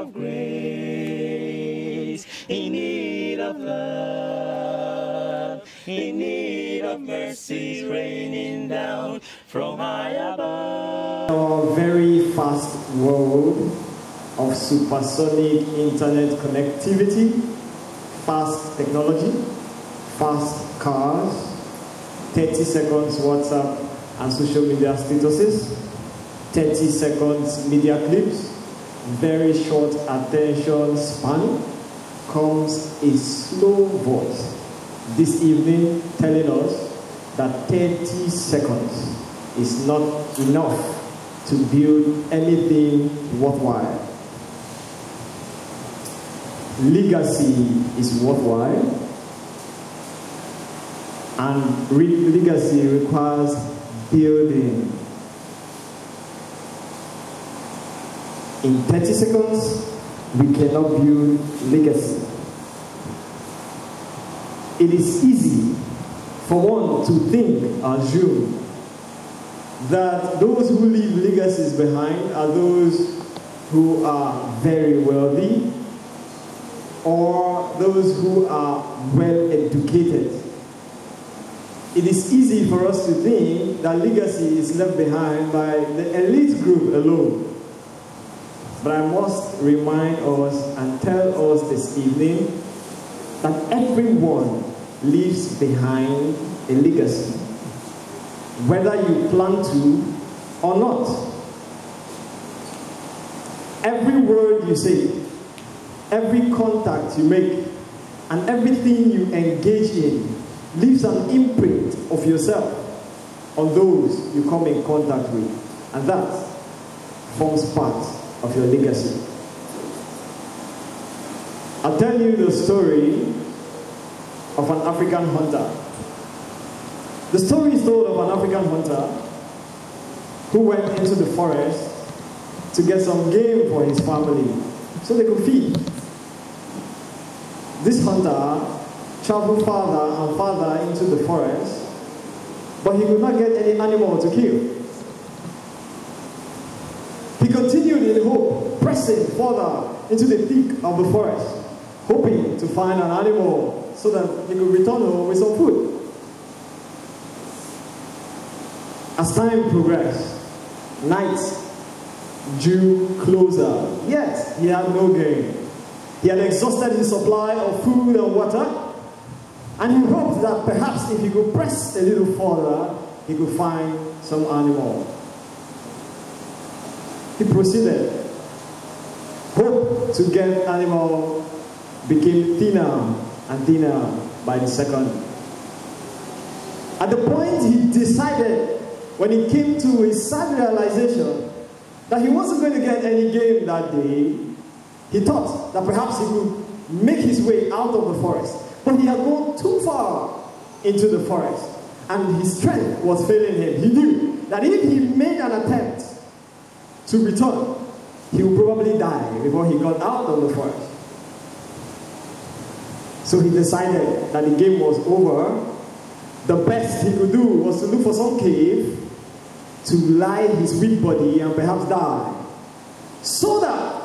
of grace, in need of love, in need of mercy raining down from high above. Our very fast world of supersonic internet connectivity, fast technology, fast cars, 30 seconds WhatsApp and social media statuses, 30 seconds media clips, very short attention span, comes a slow voice this evening telling us that 30 seconds is not enough to build anything worthwhile. Legacy is worthwhile, and legacy requires building. In 30 seconds, we cannot build legacy. It is easy for one to think, assume, that those who leave legacies behind are those who are very wealthy or those who are well educated. It is easy for us to think that legacy is left behind by the elite group alone. But I must remind us and tell us this evening that everyone leaves behind a legacy, whether you plan to or not. Every word you say, every contact you make, and everything you engage in leaves an imprint of yourself on those you come in contact with, and that forms part of your legacy. I'll tell you the story of an African hunter. The story is told of an African hunter who went into the forest to get some game for his family so they could feed. This hunter traveled farther and farther into the forest, but he could not get any animal to kill. He continued in pressing further into the thick of the forest, hoping to find an animal so that he could return home with some food. As time progressed, night drew closer, yet he had no game. He had exhausted his supply of food and water, and he hoped that perhaps if he could press a little further, he could find some animal. He proceeded. Hope to get animal became thinner and thinner by the second. At the point he decided, when he came to his sad realization that he wasn't going to get any game that day, he thought that perhaps he could make his way out of the forest. But he had gone too far into the forest, and his strength was failing him. He knew that if he made an attempt to return, he would probably die before he got out of the forest. So he decided that the game was over. The best he could do was to look for some cave to lie his weak body and perhaps die. So that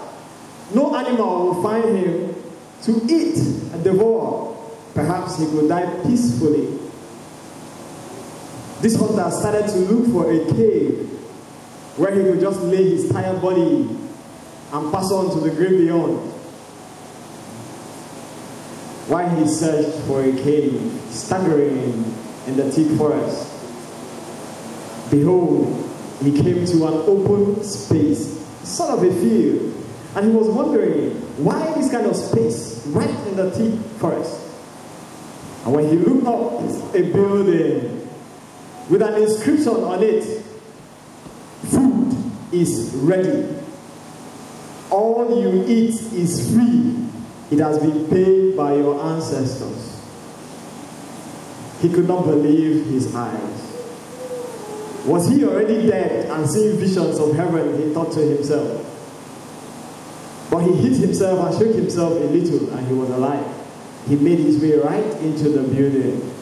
no animal will find him to eat and devour. Perhaps he could die peacefully. This hunter started to look for a cave where he could just lay his tired body and pass on to the great beyond. While he searched for a cave, staggering in the thick forest, behold, he came to an open space, sort of a field, and he was wondering why this kind of space right in the thick forest. And when he looked up, a building with an inscription on it Food is ready. All you eat is free. It has been paid by your ancestors. He could not believe his eyes. Was he already dead and seeing visions of heaven? He thought to himself. But he hit himself and shook himself a little, and he was alive. He made his way right into the building.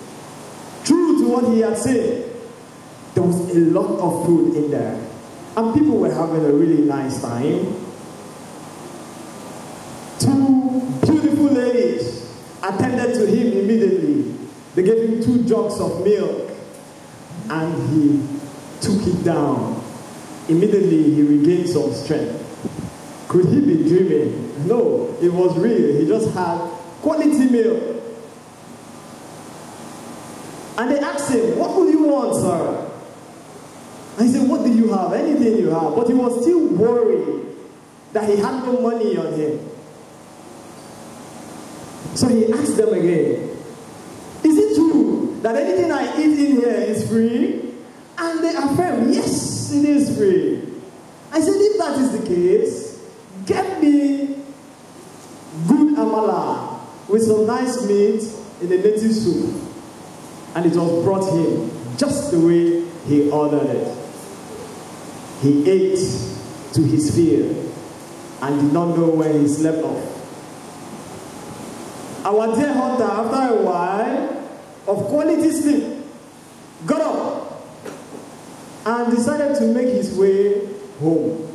True to what he had said, there was a lot of food in there. And people were having a really nice time. Attended to him immediately. They gave him two jugs of milk and he took it down. Immediately he regained some strength. Could he be dreaming? No, it was real. He just had quality milk. And they asked him, What would you want, sir? And he said, What do you have? Anything you have. But he was still worried that he had no money on him. So he asked them again, Is it true that anything I eat in here is free? And they affirmed, Yes, it is free. I said, If that is the case, get me good amala with some nice meat in a native soup. And it was brought him just the way he ordered it. He ate to his fear and did not know where he slept off. Our dear hunter, after a while of quality sleep, got up and decided to make his way home.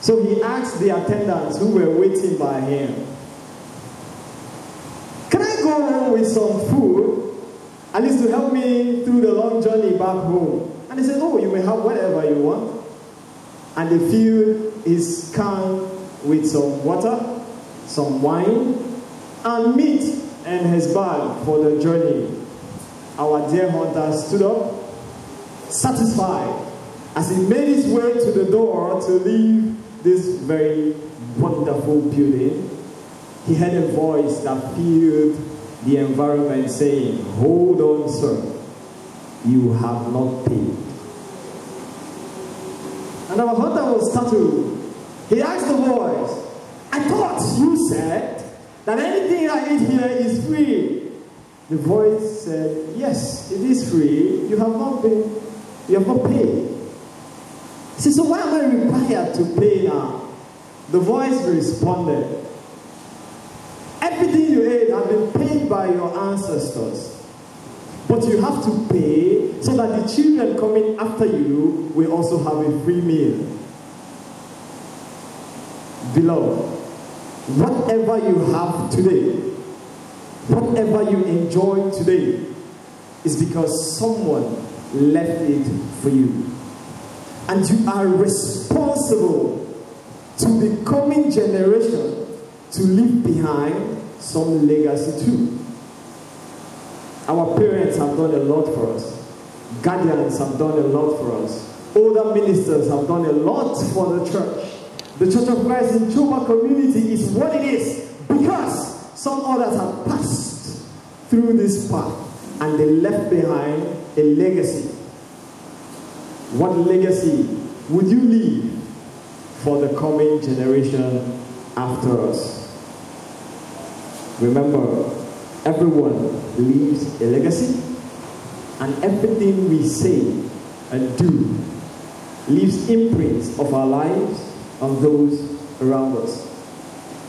So he asked the attendants who were waiting by him, Can I go home with some food, at least to help me through the long journey back home? And he said, Oh, you may have whatever you want. And they filled his can with some water, some wine, and meat in his bag for the journey. Our dear hunter stood up, satisfied, as he made his way to the door to leave this very wonderful building. He heard a voice that filled the environment saying, Hold on, sir, you have not paid. And our hunter was startled. He asked the voice, I thought you said that anything I eat here is free. The voice said, Yes, it is free. You have not been, you have not paid. He said, So why am I required to pay now? The voice responded, Everything you ate has been paid by your ancestors. But you have to pay so that the children coming after you will also have a free meal. Beloved, whatever you have today, whatever you enjoy today, is because someone left it for you. And you are responsible to the coming generation to leave behind some legacy too. Our parents have done a lot for us. Guardians have done a lot for us. Older ministers have done a lot for the church. The Church of Christ in Chuba community is what it is because some others have passed through this path and they left behind a legacy. What legacy would you leave for the coming generation after us? Remember, everyone leaves a legacy, and everything we say and do leaves imprints of our lives on those around us.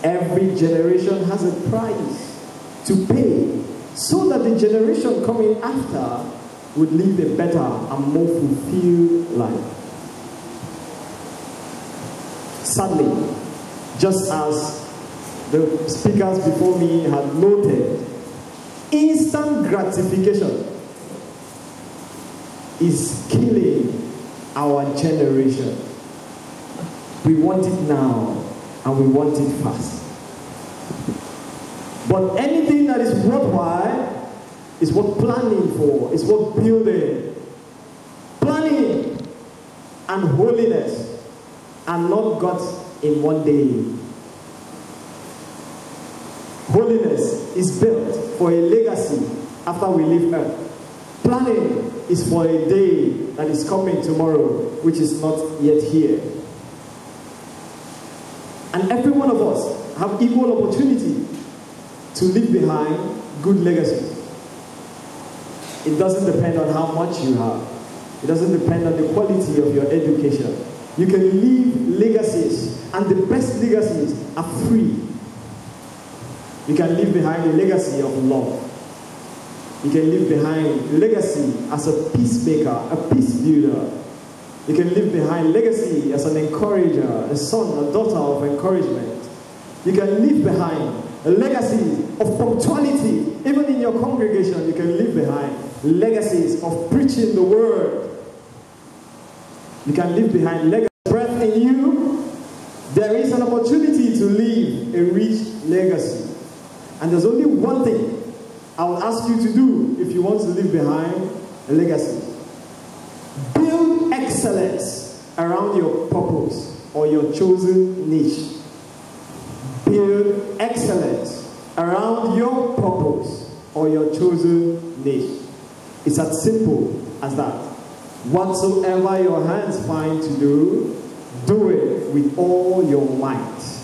Every generation has a price to pay so that the generation coming after would live a better and more fulfilled life. Sadly, just as the speakers before me had noted, instant gratification is killing our generation. We want it now and we want it fast. But anything that is worthwhile is worth planning for, is worth building. Planning and holiness are not got in one day. Holiness is built for a legacy after we leave earth. Planning is for a day that is coming tomorrow, which is not yet here. And every one of us have equal opportunity to leave behind good legacies. It doesn't depend on how much you have. It doesn't depend on the quality of your education. You can leave legacies, and the best legacies are free. You can leave behind a legacy of love. You can leave behind legacy as a peacemaker, a peace builder. You can leave behind legacy as an encourager, a son, a daughter of encouragement. You can leave behind a legacy of punctuality. Even in your congregation, you can leave behind legacies of preaching the word. You can leave behind legacy breath in you. There is an opportunity to leave a rich legacy. And there's only one thing I will ask you to do if you want to leave behind a legacy. Build excellence around your purpose or your chosen niche. Build excellence around your purpose or your chosen niche. It's as simple as that. Whatsoever your hands find to do, do it with all your might.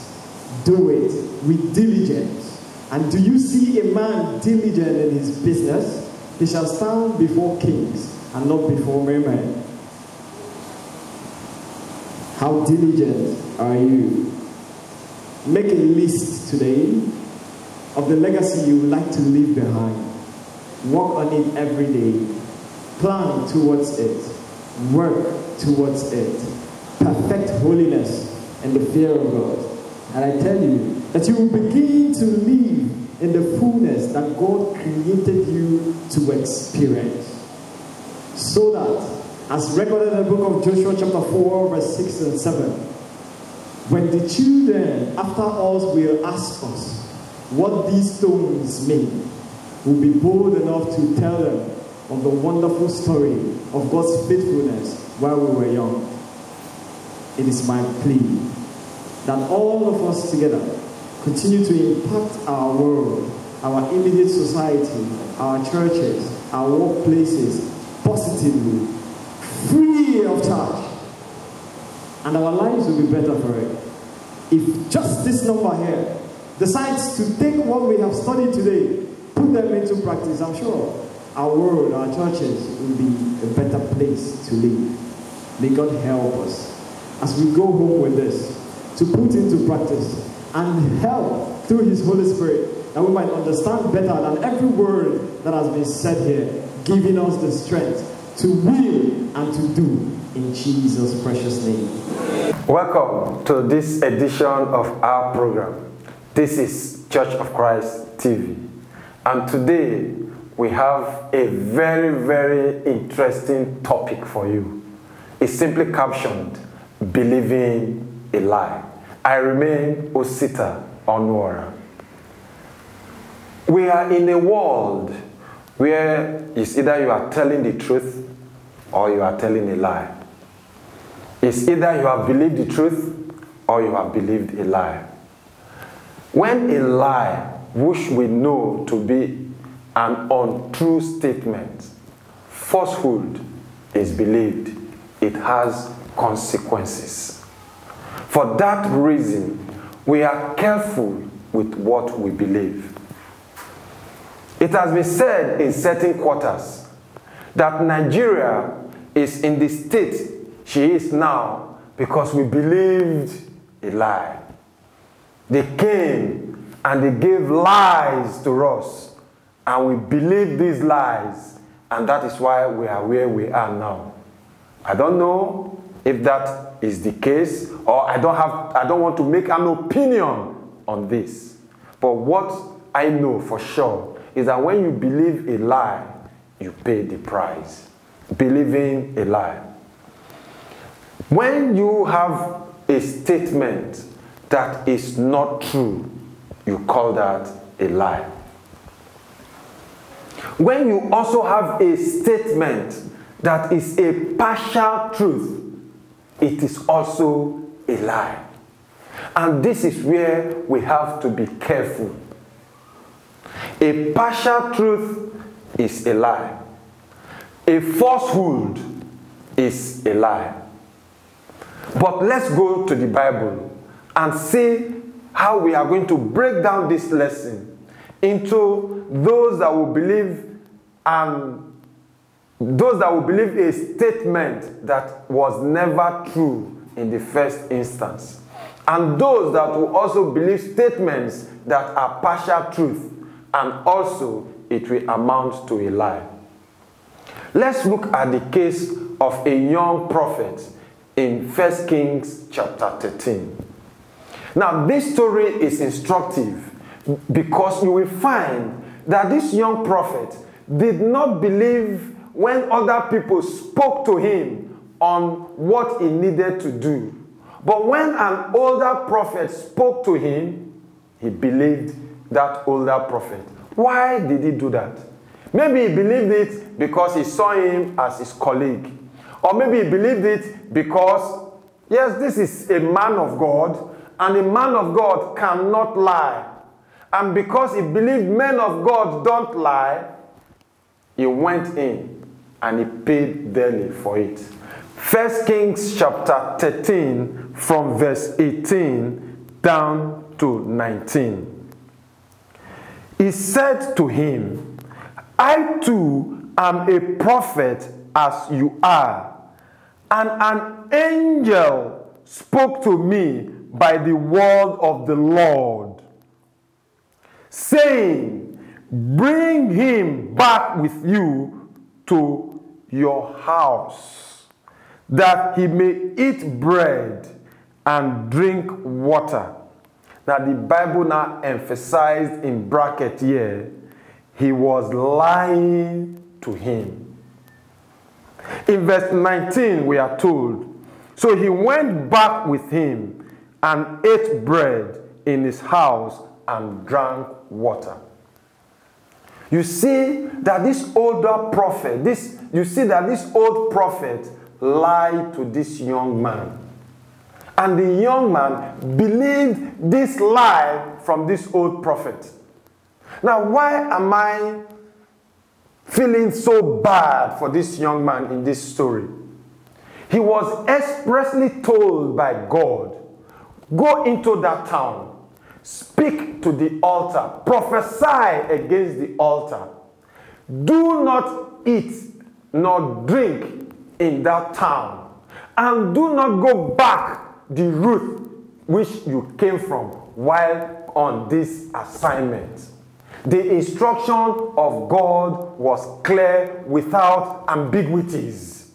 Do it with diligence. And do you see a man diligent in his business? He shall stand before kings and not before men. How diligent are you? Make a list today of the legacy you would like to leave behind. Work on it every day. Plan towards it. Work towards it. Perfect holiness and the fear of God. And I tell you that you will begin to live in the fullness that God created you to experience. So that as recorded in the book of Joshua, chapter 4, verse 6 and 7. When the children after us will ask us what these stones mean, we'll be bold enough to tell them of the wonderful story of God's faithfulness while we were young. It is my plea that all of us together continue to impact our world, our immediate society, our churches, our workplaces positively free of charge. And our lives will be better for it. If just this number here decides to take what we have studied today, put them into practice, I'm sure our world, our churches will be a better place to live. May God help us as we go home with this to put into practice and help through His Holy Spirit that we might understand better than every word that has been said here, giving us the strength to will and to do in Jesus' precious name. Welcome to this edition of our program. This is Church of Christ TV. And today we have a very, very interesting topic for you. It's simply captioned Believing a Lie. I remain Osita Onwara. We are in a world where it's either you are telling the truth or you are telling a lie. It's either you have believed the truth or you have believed a lie. When a lie, which we know to be an untrue statement, falsehood is believed, it has consequences. For that reason, we are careful with what we believe. It has been said in certain quarters that Nigeria is in the state she is now because we believed a lie. They came and they gave lies to us, and we believed these lies, and that is why we are where we are now. I don't know if that is the case, or I don't have I don't want to make an opinion on this. But what I know for sure is that when you believe a lie, you pay the price. Believing a lie. When you have a statement that is not true, you call that a lie. When you also have a statement that is a partial truth, it is also a lie. And this is where we have to be careful. A partial truth is a lie. A falsehood is a lie. But let's go to the Bible and see how we are going to break down this lesson into those that will believe and those that will believe a statement that was never true in the first instance and those that will also believe statements that are partial truth and also it will amount to a lie let's look at the case of a young prophet in 1 Kings chapter 13. Now, this story is instructive Because you will find that this young prophet did not believe when other people spoke to him on what he needed to do. But when an older prophet spoke to him, he believed that older prophet. Why did he do that? Maybe he believed it because he saw him as his colleague. Or maybe he believed it because, yes, this is a man of God, and a man of God cannot lie. And because he believed men of God don't lie, he went in and he paid dearly for it. First Kings chapter 13 from verse 18 down to 19. He said to him, I too am a prophet as you are, and an angel spoke to me by the word of the Lord, saying, Bring him back with you to your house, that he may eat bread and drink water. Now, the Bible now emphasized in bracket here, he was lying to him. In verse 19, we are told, So he went back with him and ate bread in his house and drank water. You see that this older prophet, this you see that this old prophet lied to this young man. And the young man believed this lie from this old prophet. Now, why am I feeling so bad for this young man in this story? He was expressly told by God go into that town, speak to the altar, prophesy against the altar. Do not eat nor drink in that town, and do not go back the route which you came from while on this assignment. The instruction of God was clear without ambiguities.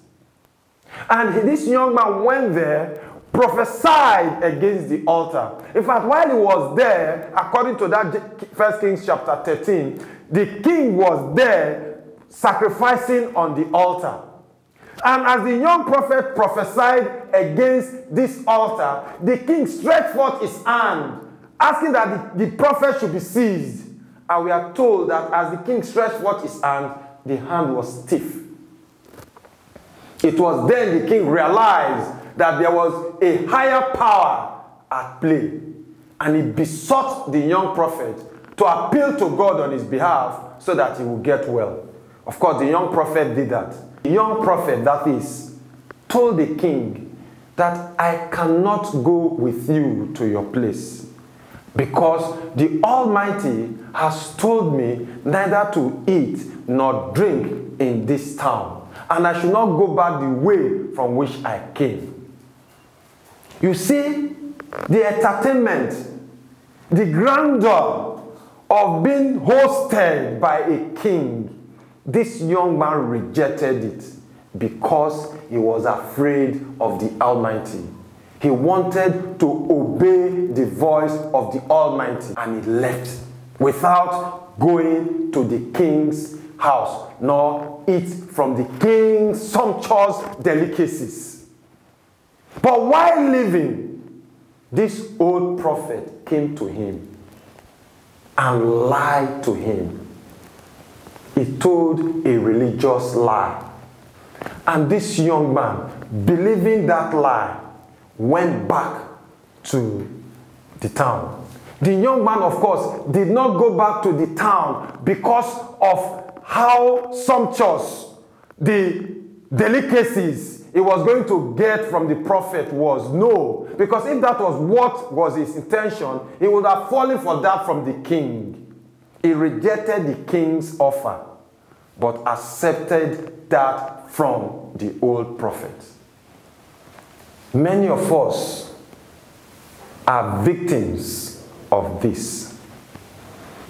And this young man went there, prophesied against the altar. In fact, while he was there, according to that First Kings chapter 13, the king was there sacrificing on the altar. And as the young prophet prophesied against this altar, the king stretched forth his hand, asking that the, the prophet should be seized. And we are told that as the king stretched forth his hand, the hand was stiff. It was then the king realized that there was a higher power at play. And he besought the young prophet to appeal to God on his behalf so that he would get well. Of course, the young prophet did that. The young prophet, that is, told the king that I cannot go with you to your place because the Almighty has told me neither to eat nor drink in this town, and I should not go back the way from which I came. You see, the entertainment, the grandeur of being hosted by a king, this young man rejected it because he was afraid of the Almighty. He wanted to obey the voice of the Almighty and he left without going to the king's house nor eat from the king's sumptuous delicacies. But while living, this old prophet came to him and lied to him. He told a religious lie. And this young man, believing that lie, went back to the town. The young man, of course, did not go back to the town because of how sumptuous the delicacies he was going to get from the prophet was. No, because if that was what was his intention, he would have fallen for that from the king. He rejected the king's offer, but accepted that from the old prophet. Many of us are victims of this.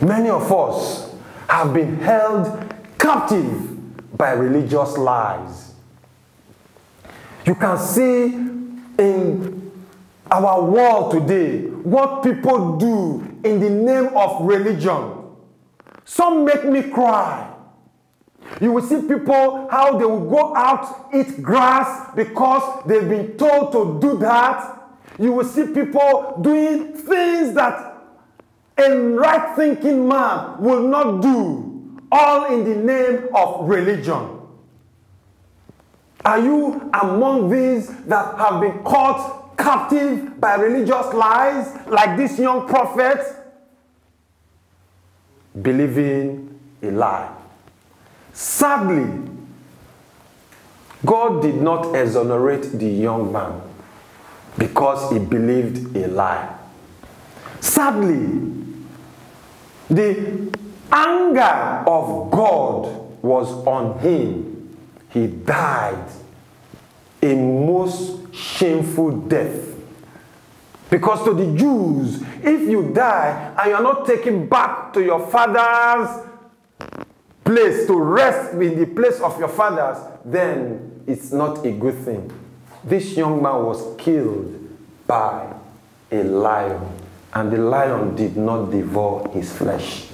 Many of us have been held captive by religious lies. You can see in our world today, what people do in the name of religion. Some make me cry. You will see people how they will go out eat grass because they've been told to do that. You will see people doing things that a right thinking man will not do, all in the name of religion. Are you among these that have been caught captive by religious lies, like this young prophet? Believing a lie. Sadly, God did not exonerate the young man because he believed a lie. Sadly, the anger of God was on him. He died a most shameful death. Because to the Jews, if you die and you are not taken back to your father's place to rest in the place of your fathers, then it's not a good thing. This young man was killed by a lion, and the lion did not devour his flesh,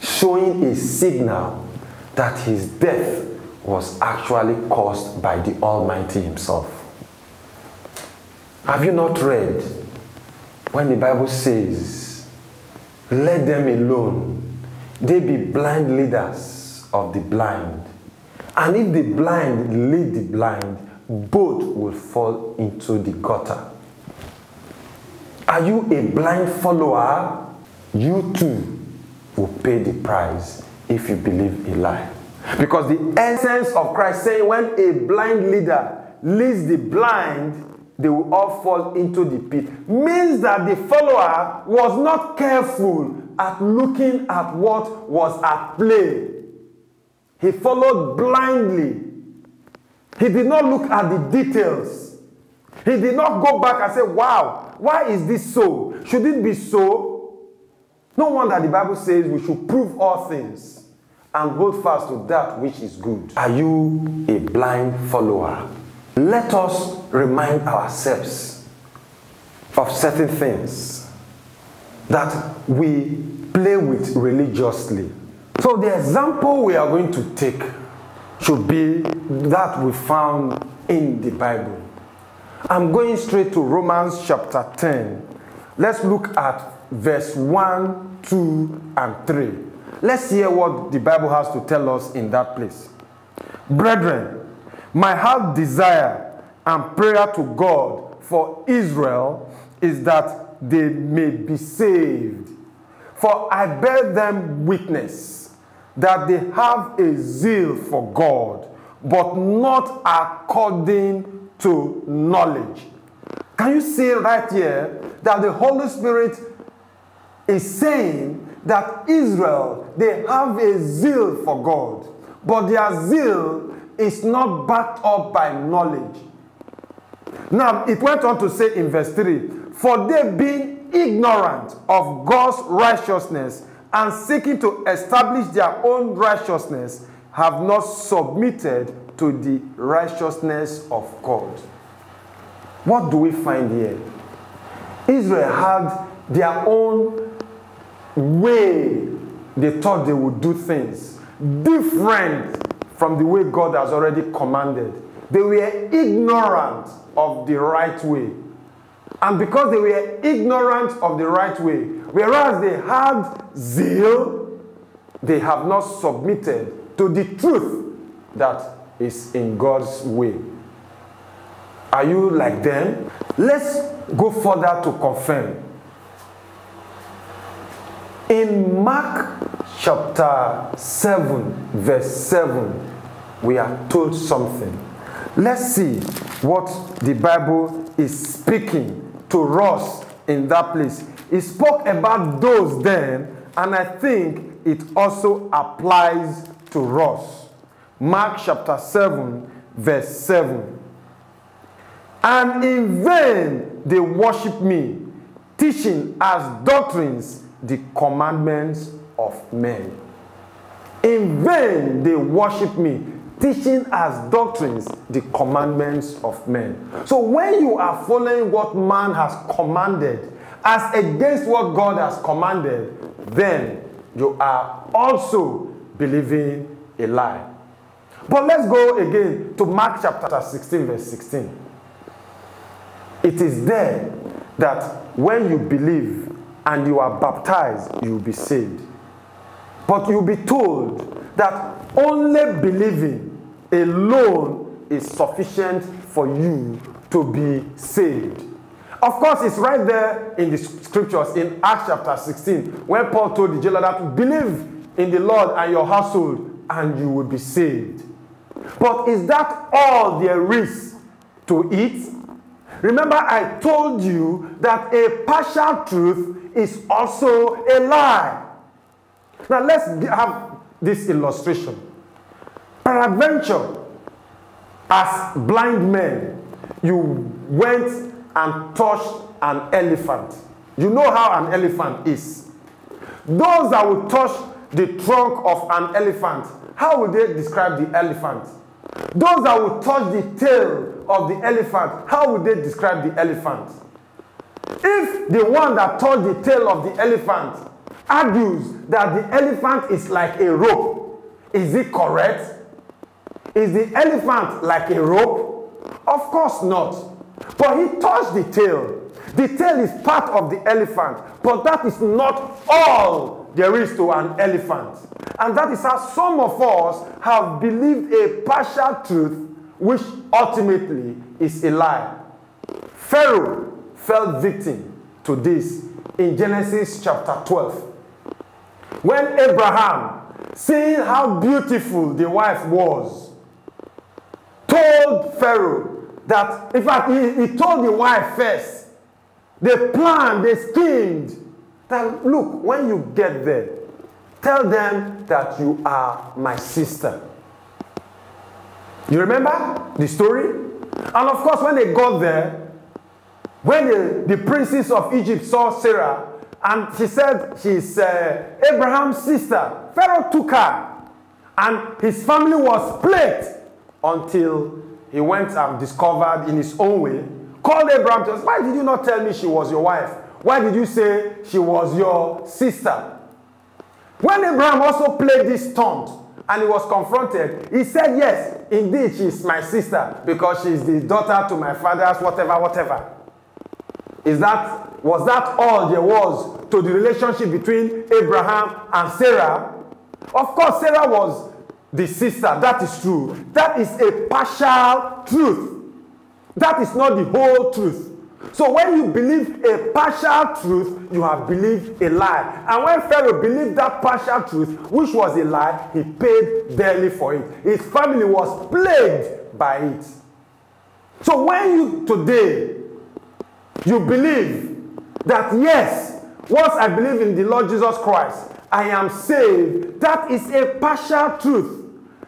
showing a signal that his death was actually caused by the Almighty Himself. Have you not read when the Bible says, Let them alone, they be blind leaders of the blind. And if the blind lead the blind, both will fall into the gutter. Are you a blind follower? You too will pay the price if you believe a lie. Because the essence of Christ saying, when a blind leader leads the blind, they will all fall into the pit, means that the follower was not careful at looking at what was at play. He followed blindly. He did not look at the details. He did not go back and say, Wow, why is this so? Should it be so? No wonder the Bible says we should prove all things and hold fast to that which is good. Are you a blind follower? Let us remind ourselves of certain things that we play with religiously. So, the example we are going to take should be that we found in the Bible. I'm going straight to Romans chapter 10. Let's look at verse 1, 2, and 3. Let's hear what the Bible has to tell us in that place. Brethren, my heart desire and prayer to God for Israel is that they may be saved. For I bear them witness that they have a zeal for God, but not according to knowledge. Can you see right here that the Holy Spirit is saying that Israel, they have a zeal for God, but their zeal is not backed up by knowledge. Now, it went on to say in verse 3 For they being ignorant of God's righteousness and seeking to establish their own righteousness, have not submitted to the righteousness of God. What do we find here? Israel had their own way they thought they would do things, different from the way God has already commanded. They were ignorant of the right way. And because they were ignorant of the right way, whereas they had zeal, they have not submitted to the truth that is in God's way. Are you like them? Let's go further to confirm. In Mark chapter 7, verse 7, we are told something. Let's see what the Bible is speaking to us in that place. It spoke about those then, and I think it also applies to us. Mark chapter 7, verse 7. And in vain they worship me, teaching as doctrines the commandments of men. In vain they worship me, teaching as doctrines the commandments of men. So when you are following what man has commanded as against what God has commanded, then you are also believing a lie. But let's go again to Mark chapter 16, verse 16. It is there that when you believe and you are baptized, you be saved. But you'll be told that only believing alone is sufficient for you to be saved. Of course, it's right there in the scriptures in Acts chapter 16 when Paul told the jailer that believe in the Lord and your household and you will be saved. But is that all there is to it? Remember, I told you that a partial truth is also a lie. Now, let's have this illustration. Peradventure, as blind men, you went and touched an elephant. You know how an elephant is. Those that will touch the trunk of an elephant, how would they describe the elephant? Those that will touch the tail of the elephant, how would they describe the elephant? If the one that touched the tail of the elephant argues that the elephant is like a rope, is it correct? Is the elephant like a rope? Of course not. But he touched the tail. The tail is part of the elephant, but that is not all there is to an elephant. And that is how some of us have believed a partial truth, which ultimately is a lie. Pharaoh fell victim to this in Genesis chapter 12. When Abraham, seeing how beautiful the wife was, told Pharaoh that, in fact, he, he told the wife first, they planned, they schemed that, look, when you get there, tell them that you are my sister. You remember the story? And of course, when they got there, when the, the princess of Egypt saw Sarah, and she said she's uh, Abraham's sister, Pharaoh took her, and his family was plagued until he went and discovered in his own way, called Abraham to us, Why did you not tell me she was your wife? Why did you say she was your sister? When Abraham also played this stunt and he was confronted, he said, Yes, indeed, she's my sister because she's the daughter to my father's whatever, whatever. Is that was that all there was to the relationship between Abraham and Sarah? Of course, Sarah was the sister. That is true. That is a partial truth. That is not the whole truth. So when you believe a partial truth, you have believed a lie. And when Pharaoh believed that partial truth, which was a lie, he paid dearly for it. His family was plagued by it. So when you today you believe that yes, once I believe in the Lord Jesus Christ, I am saved, that is a partial truth.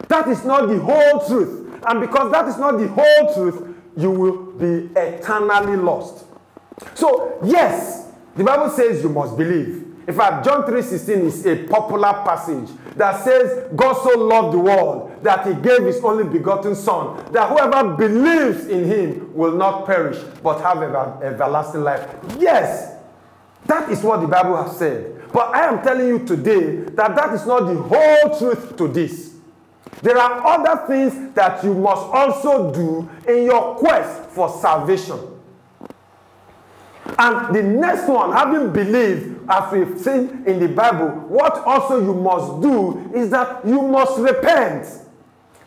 That is not the whole truth. And because that is not the whole truth, you will be eternally lost. So, yes, the Bible says you must believe. In fact, John 3:16 is a popular passage that says, God so loved the world that he gave his only begotten Son, that whoever believes in him will not perish, but have ever, everlasting life. Yes, that is what the Bible has said. But I am telling you today that that is not the whole truth to this. There are other things that you must also do in your quest for salvation. And the next one, having believed, as we've seen in the Bible, what also you must do is that you must repent.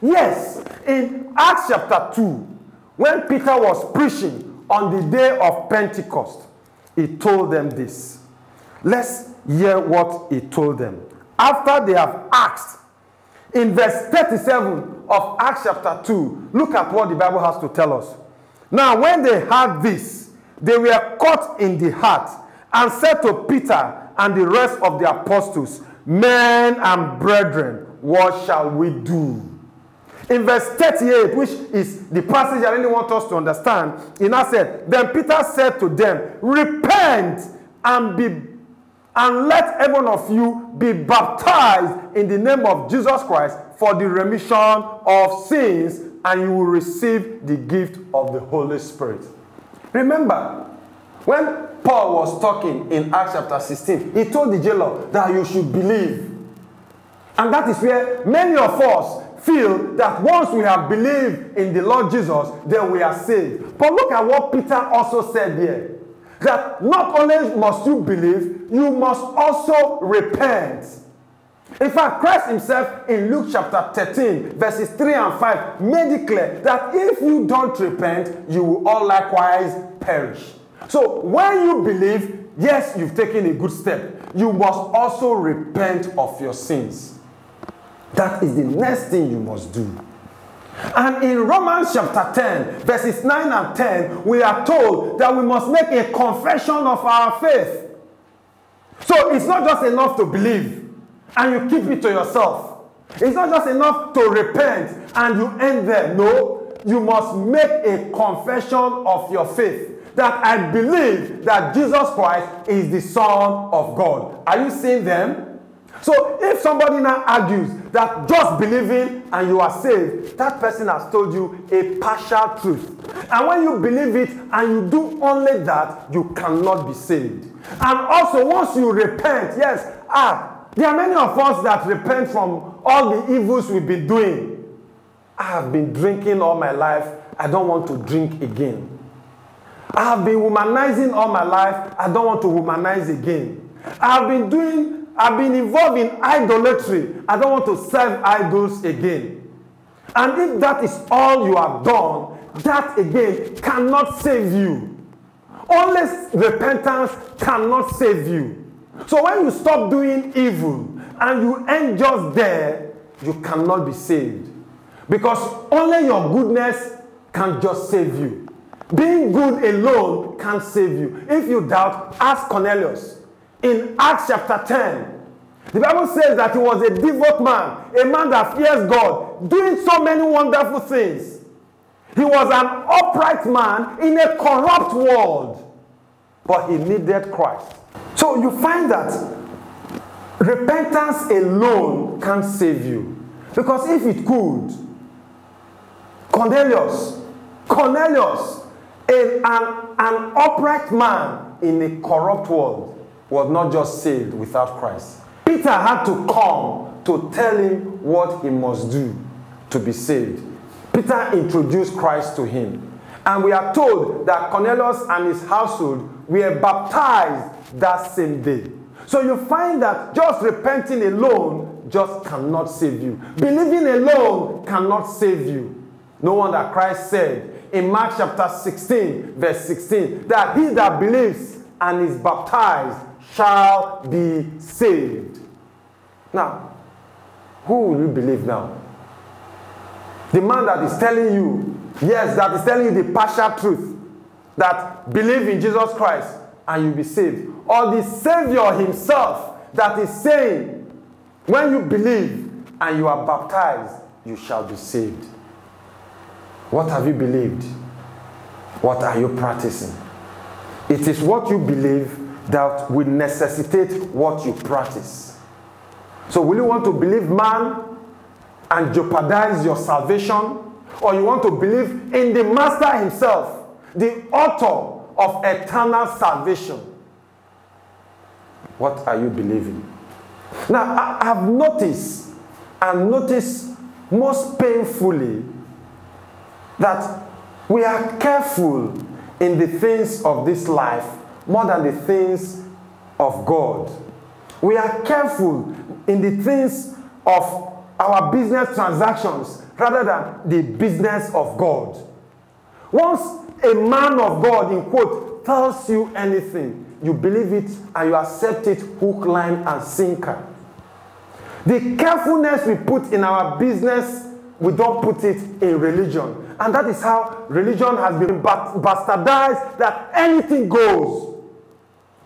Yes, in Acts chapter 2, when Peter was preaching on the day of Pentecost, he told them this. Let's hear what he told them. After they have asked, in verse 37 of Acts chapter 2, look at what the Bible has to tell us. Now, when they heard this, they were caught in the heart and said to Peter and the rest of the apostles, Men and brethren, what shall we do? In verse 38, which is the passage I really want us to understand, he now said, Then Peter said to them, Repent and be and let every one of you be baptized in the name of Jesus Christ for the remission of sins, and you will receive the gift of the Holy Spirit. Remember, when Paul was talking in Acts chapter 16, he told the jailer that you should believe. And that is where many of us feel that once we have believed in the Lord Jesus, then we are saved. But look at what Peter also said here that not only must you believe, you must also repent. In fact, Christ Himself in Luke chapter 13, verses 3 and 5, made it clear that if you don't repent, you will all likewise perish. So when you believe, yes, you've taken a good step, you must also repent of your sins. That is the next thing you must do. And in Romans chapter 10, verses 9 and 10, we are told that we must make a confession of our faith. So it's not just enough to believe and you keep it to yourself. It's not just enough to repent and you end there. No, you must make a confession of your faith that I believe that Jesus Christ is the Son of God. Are you seeing them? So if somebody now argues that just believing and you are saved, that person has told you a partial truth. And when you believe it and you do only that, you cannot be saved. And also, once you repent, yes, ah, there are many of us that repent from all the evils we've been doing. I have been drinking all my life. I don't want to drink again. I have been womanizing all my life. I don't want to womanize again. I have been doing I've been involved in idolatry. I don't want to serve idols again. And if that is all you have done, that again cannot save you. Only repentance cannot save you. So when you stop doing evil and you end just there, you cannot be saved. Because only your goodness can just save you. Being good alone can't save you. If you doubt, ask Cornelius. In Acts chapter 10, the Bible says that he was a devout man, a man that fears God, doing so many wonderful things. He was an upright man in a corrupt world, but he needed Christ. So you find that repentance alone can't save you. Because if it could, Cornelius, Cornelius, a, an, an upright man in a corrupt world, was not just saved without Christ. Peter had to come to tell him what he must do to be saved. Peter introduced Christ to him. And we are told that Cornelius and his household were baptized that same day. So you find that just repenting alone just cannot save you. Believing alone cannot save you. No wonder Christ said in Mark chapter 16, verse 16, that he that believes and is baptized shall be saved. Now, who will you believe now? The man that is telling you, yes, that is telling you the partial truth, that believe in Jesus Christ and you'll be saved. Or the Savior himself that is saying, when you believe and you are baptized, you shall be saved. What have you believed? What are you practicing? It is what you believe that will necessitate what you practice. So, will you want to believe man and jeopardize your salvation? Or you want to believe in the Master Himself, the author of eternal salvation? What are you believing? Now, I have noticed and noticed most painfully that we are careful in the things of this life more than the things of God. We are careful in the things of our business transactions rather than the business of God. Once a man of God, in quote, tells you anything, you believe it and you accept it hook, line, and sinker. The carefulness we put in our business, we don't put it in religion. And that is how religion has been bastardized that anything goes.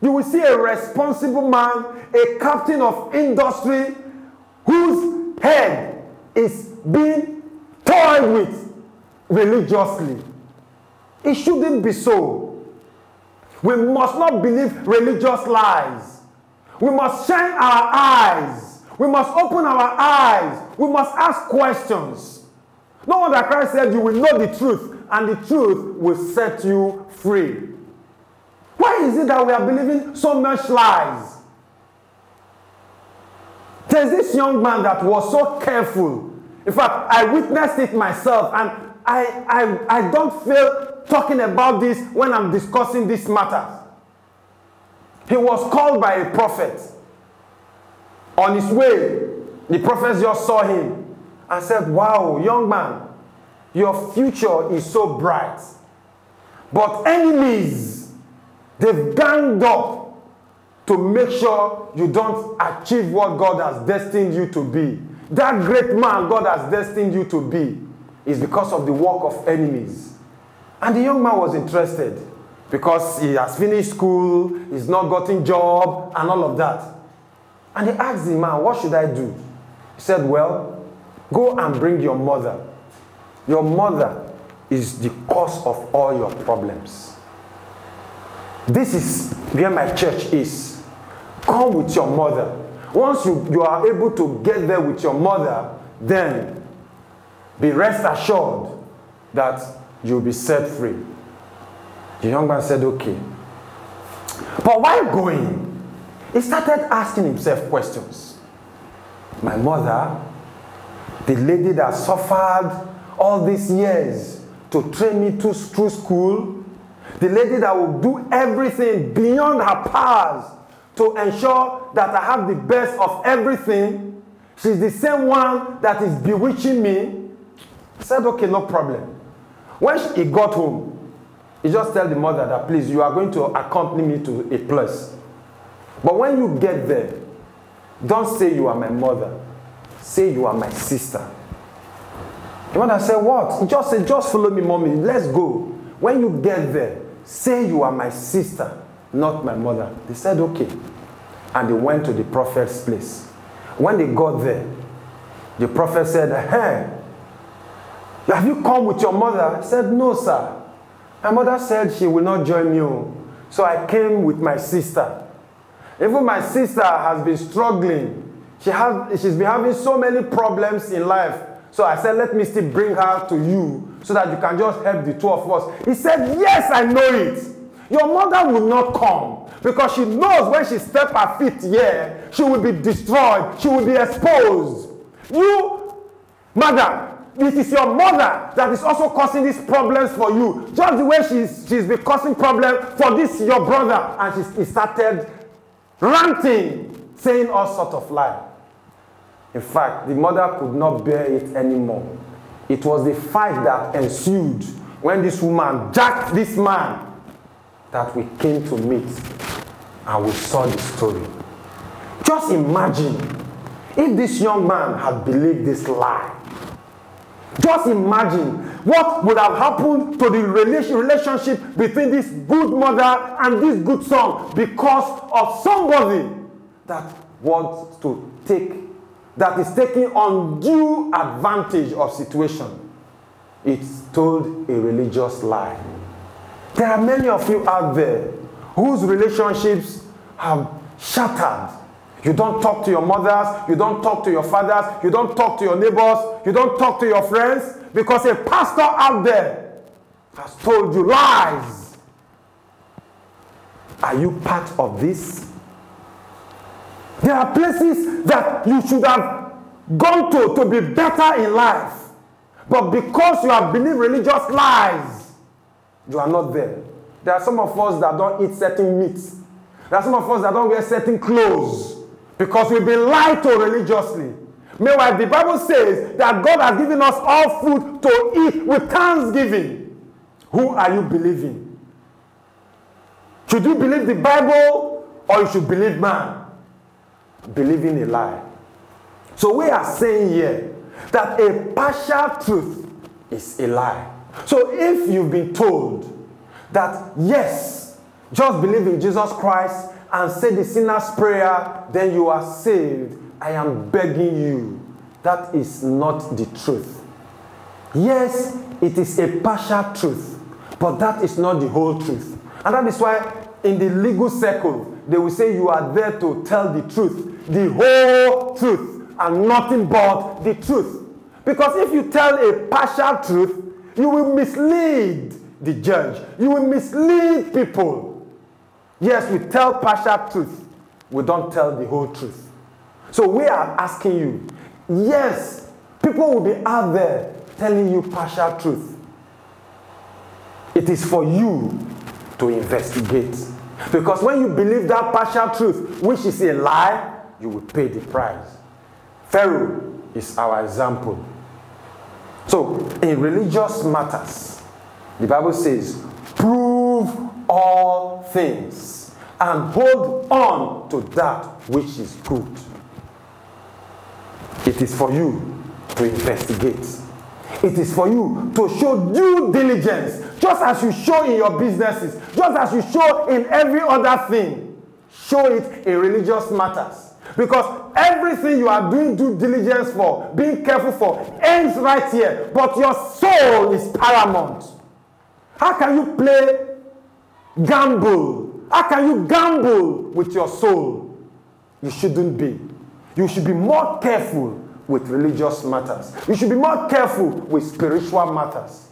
You will see a responsible man, a captain of industry, whose head is being toyed with religiously. It shouldn't be so. We must not believe religious lies. We must shine our eyes We must open our eyes. We must ask questions. No wonder Christ said, You will know the truth, and the truth will set you free. Why is it that we are believing so much lies? There's this young man that was so careful. In fact, I witnessed it myself, and I, I, I don't feel talking about this when I'm discussing this matter. He was called by a prophet. On his way, the prophet just saw him and said, Wow, young man, your future is so bright. But enemies, they've ganged up to make sure you don't achieve what God has destined you to be. That great man God has destined you to be is because of the work of enemies. And the young man was interested because he has finished school, he's not gotten job, and all of that. And he asked the man, What should I do? He said, Well, go and bring your mother. Your mother is the cause of all your problems. This is where my church is. Come with your mother. Once you, you are able to get there with your mother, then be rest assured that you'll be set free. The young man said, Okay. But while going, he started asking himself questions. My mother, the lady that suffered all these years to train me to, through school, the lady that will do everything beyond her powers to ensure that I have the best of everything. She's the same one that is bewitching me. He said, okay, no problem. When he got home, he just tell the mother that, please, you are going to accompany me to a place. But when you get there, don't say you are my mother. Say you are my sister. The mother said, what? Just say, just follow me, mommy. Let's go. When you get there, say you are my sister not my mother. They said, okay. And they went to the prophet's place. When they got there, the prophet said, Hey, have you come with your mother? I said, No, sir. My mother said she will not join you. So I came with my sister. Even my sister has been struggling. She has, she's been having so many problems in life. So I said, let me still bring her to you so that you can just help the two of us. He said, Yes, I know it. Your mother will not come because she knows when she step her feet here, she will be destroyed, she will be exposed. You, madam, it is your mother that is also causing these problems for you. Just the way she's, she's been causing problems for this your brother. And she, he started ranting, saying all sorts of lies. In fact, the mother could not bear it anymore. It was the fight that ensued when this woman jacked this man that we came to meet and we saw the story. Just imagine if this young man had believed this lie. Just imagine what would have happened to the relationship between this good mother and this good son because of somebody that wants to take, that is taking undue advantage of situation. It's told a religious lie. There are many of you out there whose relationships have shattered. You don't talk to your mothers, you don't talk to your fathers, you don't talk to your neighbors, you don't talk to your friends because a pastor out there has told you lies. Are you part of this? There are places that you should have gone to to be better in life. But because you have believed religious lies, you are not there. There are some of us that don't eat certain meats. There are some of us that don't wear certain clothes because we've been lied to religiously. Meanwhile, the Bible says that God has given us all food to eat with thanksgiving. Who are you believing? Should you believe the Bible or you should believe man? Believing a lie. So we are saying here that a partial truth is a lie. So if you've been told that, yes, just believe in Jesus Christ and say the sinner's prayer, then you are saved, I am begging you, that is not the truth. Yes, it is a partial truth, but that is not the whole truth. And that is why in the legal circle, they will say you are there to tell the truth. The whole truth and nothing but the truth. Because if you tell a partial truth, you will mislead the judge. You will mislead people. Yes, we tell partial truth. We don't tell the whole truth. So we are asking you, yes, people will be out there telling you partial truth. It is for you to investigate. Because when you believe that partial truth, which is a lie, you will pay the price. Pharaoh is our example. So, in religious matters, the Bible says, prove all things and hold on to that which is good. It is for you to investigate. It is for you to show due diligence, just as you show in your businesses, just as you show in every other thing. Show it in religious matters. Because everything you are doing due diligence for, being careful for, ends right here. But your soul is paramount. How can you play gamble? How can you gamble with your soul? You shouldn't be. You should be more careful with religious matters. You should be more careful with spiritual matters.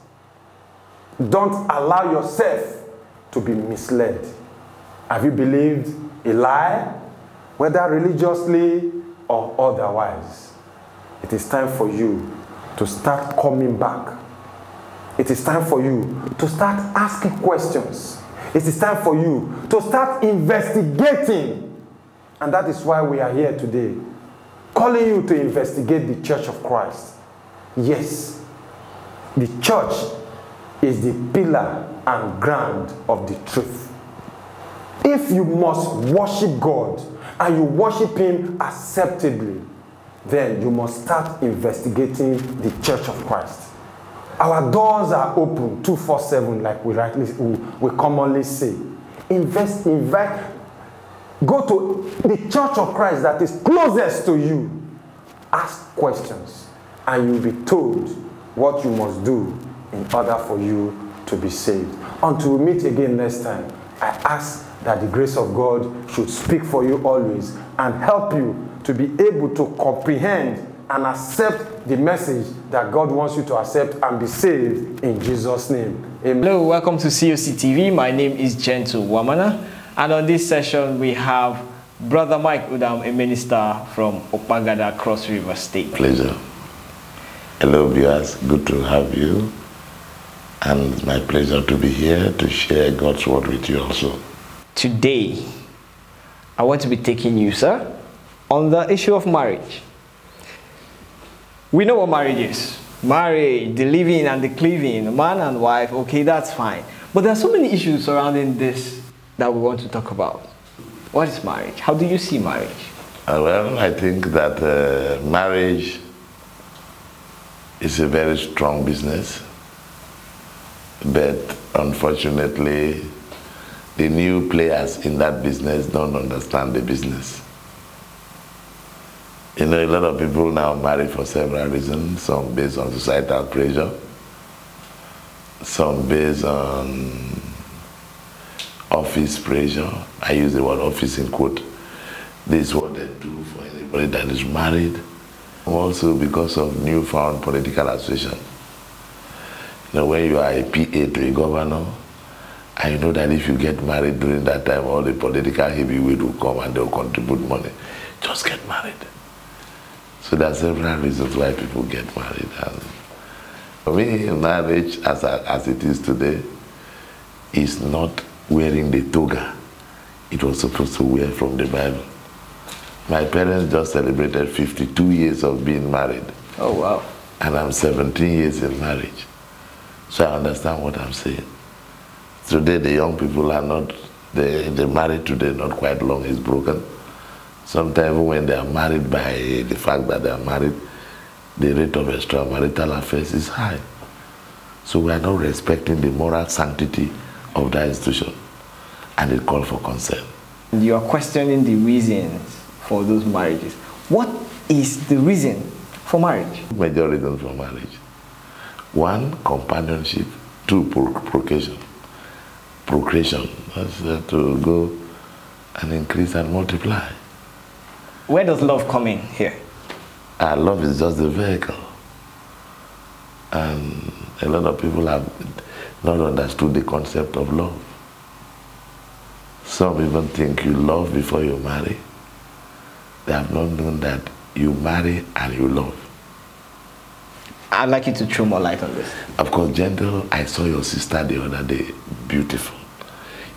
Don't allow yourself to be misled. Have you believed a lie? Whether religiously or otherwise. It is time for you to start coming back. It is time for you to start asking questions. It is time for you to start investigating. And that is why we are here today calling you to investigate the church of Christ. Yes, the church is the pillar and ground of the truth. If you must worship God and you worship Him acceptably, then you must start investigating the church of Christ. Our doors are open 247, like we rightly we commonly say. Invest, invite, Go to the church of Christ that is closest to you. Ask questions, and you'll be told what you must do in order for you to be saved. Until we meet again next time, I ask that the grace of God should speak for you always and help you to be able to comprehend and accept the message that God wants you to accept and be saved in Jesus' name. Amen. Hello, welcome to COC TV. My name is Gentle Wamana. And on this session, we have Brother Mike Udam, a minister from Okpagada, Cross River State. Pleasure. Hello, viewers. Good to have you. And it's my pleasure to be here to share God's word with you also. Today, I want to be taking you, sir, on the issue of marriage. We know what marriage is. Marriage, the living and the cleaving, man and wife, okay, that's fine. But there are so many issues surrounding this that we want to talk about. What is marriage? How do you see marriage? Uh, well, I think that uh, marriage is a very strong business, but unfortunately, the new players in that business don't understand the business. You know, a lot of people now marry for several reasons, some based on societal pressure, some based on office pressure. I use the word office in quote. This is what they do for anybody that is married. Also because of newfound political association. You know, when you are a PA to a governor, and you know that if you get married during that time, all the political heavyweight will come and they'll contribute money. Just get married. So there are several reasons why people get married. And for me, marriage, as, as it is today, is not wearing the toga it was supposed to wear from the Bible. My parents just celebrated 52 years of being married. Oh, wow. And I'm 17 years in marriage. So I understand what I'm saying. Today, the young people are not, they, they married today, not quite long, is broken. Sometimes when they are married by the fact that they are married, the rate of extramarital affairs is high. So we are not respecting the moral sanctity of that institution and it calls for consent. You are questioning the reasons for those marriages. What is the reason for marriage? Major reasons for marriage. One, companionship. Two, procreation. Procreation. That's uh, to go and increase and multiply. Where does love come in here? Uh, love is just the vehicle. And a lot of people have not understood the concept of love. Some even think you love before you marry. They have not known that you marry and you love. I'd like you to throw more light on this. Of course, gentle, I saw your sister the other day. Beautiful.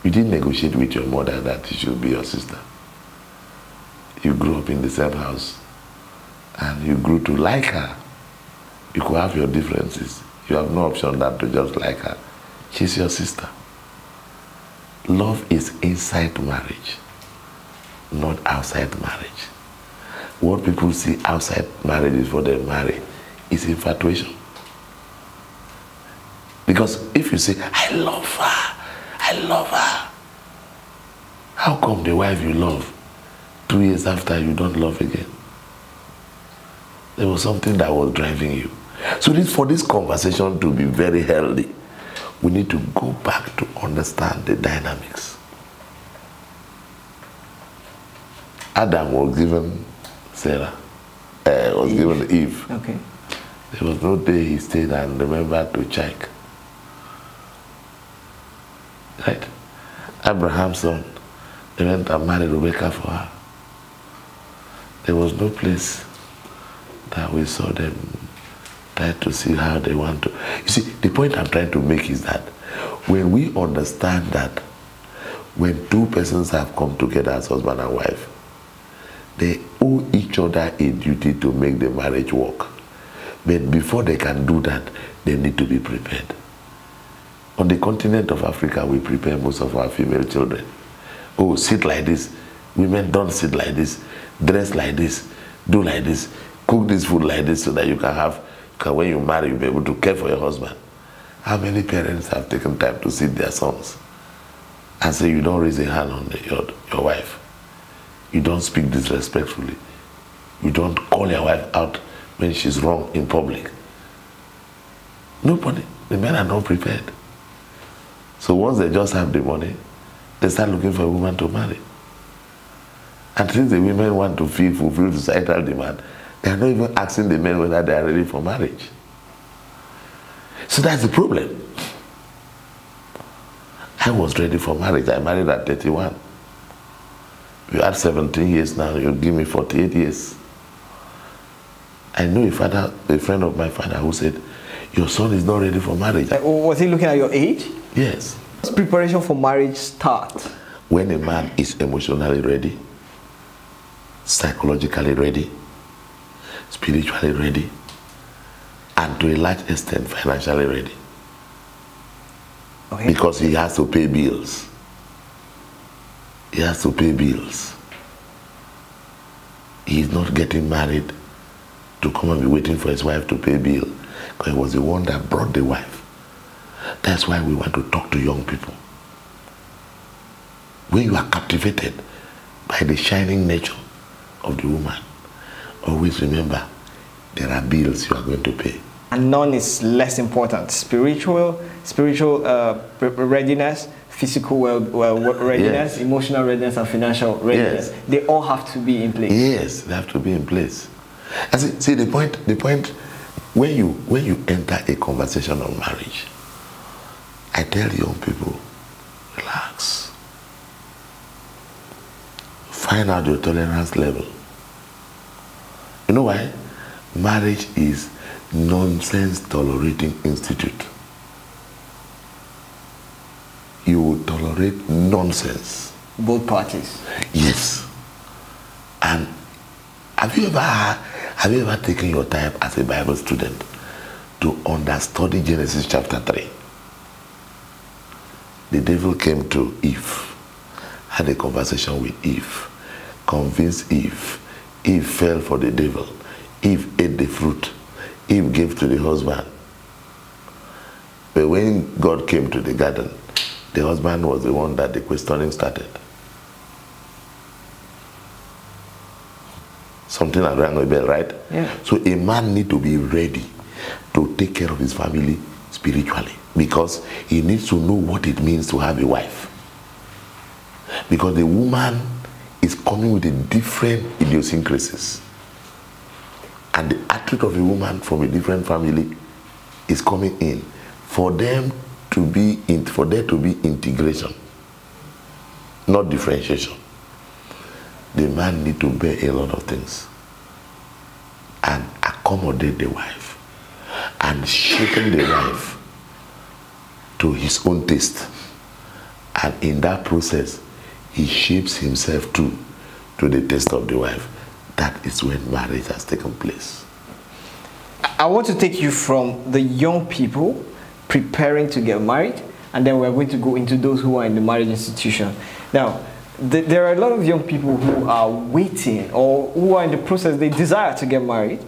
You didn't negotiate with your mother that she should be your sister. You grew up in the same house and you grew to like her. You could have your differences. You have no option than to just like her. She's your sister. Love is inside marriage, not outside marriage. What people see outside marriage before they marry is infatuation. Because if you say, I love her, I love her, how come the wife you love, two years after you don't love again? There was something that was driving you. So this, for this conversation to be very healthy, we need to go back to understand the dynamics. Adam was given Sarah, uh, was Eve. given Eve. Okay. There was no day he stayed and remembered to check. Right? Abraham's son, they went and married Rebecca for her. There was no place that we saw them try to see how they want to. You see, the point I'm trying to make is that when we understand that when two persons have come together as husband and wife, they owe each other a duty to make the marriage work. But before they can do that, they need to be prepared. On the continent of Africa, we prepare most of our female children. Oh, sit like this. Women don't sit like this. Dress like this. Do like this. Cook this food like this so that you can have, can, when you marry, you'll be able to care for your husband. How many parents have taken time to sit their sons and say, you don't raise a hand on the, your, your wife. You don't speak disrespectfully. You don't call your wife out when she's wrong in public. Nobody. The men are not prepared. So once they just have the money, they start looking for a woman to marry. And since the women want to feel fulfill societal demand, they are not even asking the men whether they are ready for marriage. So that's the problem. I was ready for marriage. I married at 31. You had 17 years now, you give me 48 years. I knew a father, a friend of my father who said, Your son is not ready for marriage. Uh, was he looking at your age? Yes. Does preparation for marriage start? When a man is emotionally ready, psychologically ready, spiritually ready, and to a large extent financially ready. Okay. Because he has to pay bills. He has to pay bills. He is not getting married to come and be waiting for his wife to pay bill. Because it was the one that brought the wife. That's why we want to talk to young people. When you are captivated by the shining nature of the woman, always remember there are bills you are going to pay. And none is less important. Spiritual, spiritual uh, readiness, physical well, well, readiness, Yes. emotional readiness, and financial readiness. Yes. They all have to be in place. Yes, they have to be in place. I see, see the point. The point when you when you enter a conversation on marriage, I tell young people, relax. Find out your tolerance level. You know why? Marriage is nonsense tolerating institute. You will tolerate nonsense. Both parties. Yes. And have you ever have you ever taken your time as a Bible student to understudy Genesis chapter 3? The devil came to Eve, had a conversation with Eve, convinced Eve. Eve fell for the devil. Eve ate the fruit. Eve gave to the husband. But when God came to the garden, the husband was the one that the questioning started. Something that rang a bell, right? Yeah. So a man need to be ready to take care of his family spiritually because he needs to know what it means to have a wife. Because the woman is coming with a different idiosyncrasies. And the attribute of a woman from a different family is coming in for them to be in, for there to be integration, not differentiation. The man need to bear a lot of things and accommodate the wife and shape the wife to his own taste. And in that process, he shapes himself too to the taste of the wife. That is when marriage has taken place. I want to take you from the young people preparing to get married, and then we're going to go into those who are in the marriage institution. Now, th- there are a lot of young people who are waiting or who are in the process, they desire to get married.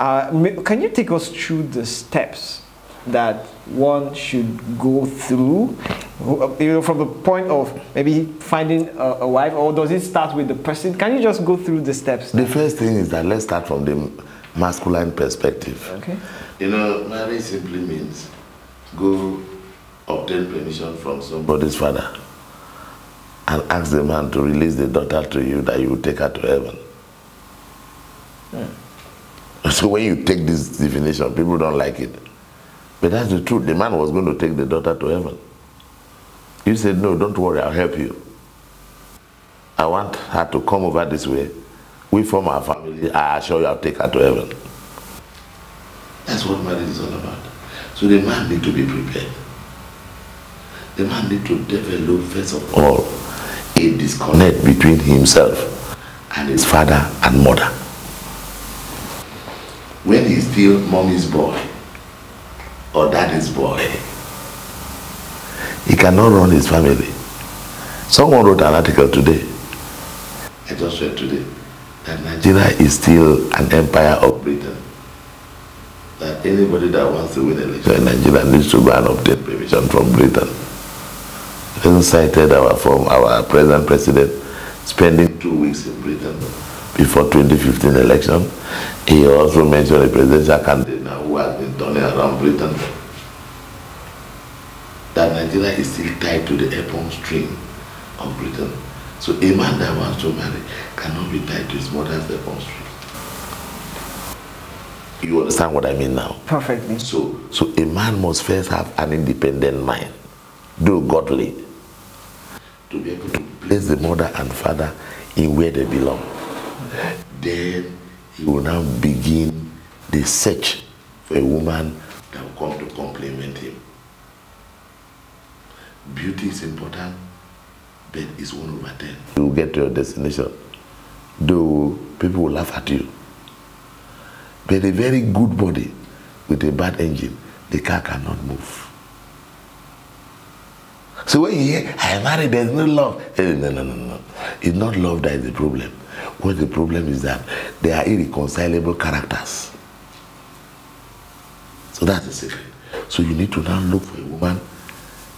Uh, can you take us through the steps that one should go through, uh, you know, from the point of maybe finding a, a wife, or does it start with the person? Can you just go through the steps? The first thing is that let's start from the masculine perspective. Okay. You know, marriage simply means go obtain permission from somebody's father and ask the man to release the daughter to you that you will take her to heaven. So when you take this definition, people don't like it. But that's the truth. The man was going to take the daughter to heaven. You said, no, don't worry, I'll help you. I want her to come over this way. We form our family. I assure you I'll take her to heaven. That's what marriage is all about. So the man need to be prepared. The man need to develop, first of all, a disconnect between himself and his father and mother. When he's still mommy's boy or daddy's boy, he cannot run his family. Someone wrote an article today. I just read today that Nigeria is still an empire of Britain. That anybody that wants to win election in Nigeria needs to go and obtain permission from Britain. Then cited our form, our present president spending two weeks in Britain before 2015 election. He also mentioned a presidential candidate now who has been turning around Britain. That Nigeria is still tied to the EPOM stream of Britain. So a man that wants to marry cannot be tied to his mother's EPOM stream. You understand what I mean now? Perfectly. So, so a man must first have an independent mind, though godly, to be able to place the mother and father in where they belong. Then he will now begin the search for a woman that will come to complement him. Beauty is important, but it's one over ten. You will get to your destination, though people will laugh at you. But a very good body with a bad engine, the car cannot move. So when you hear, I married, there's no love. Eh, No, no, no, no. It's not love that is the problem. What the problem is that they are irreconcilable characters. So that's the secret. So you need to now look for a woman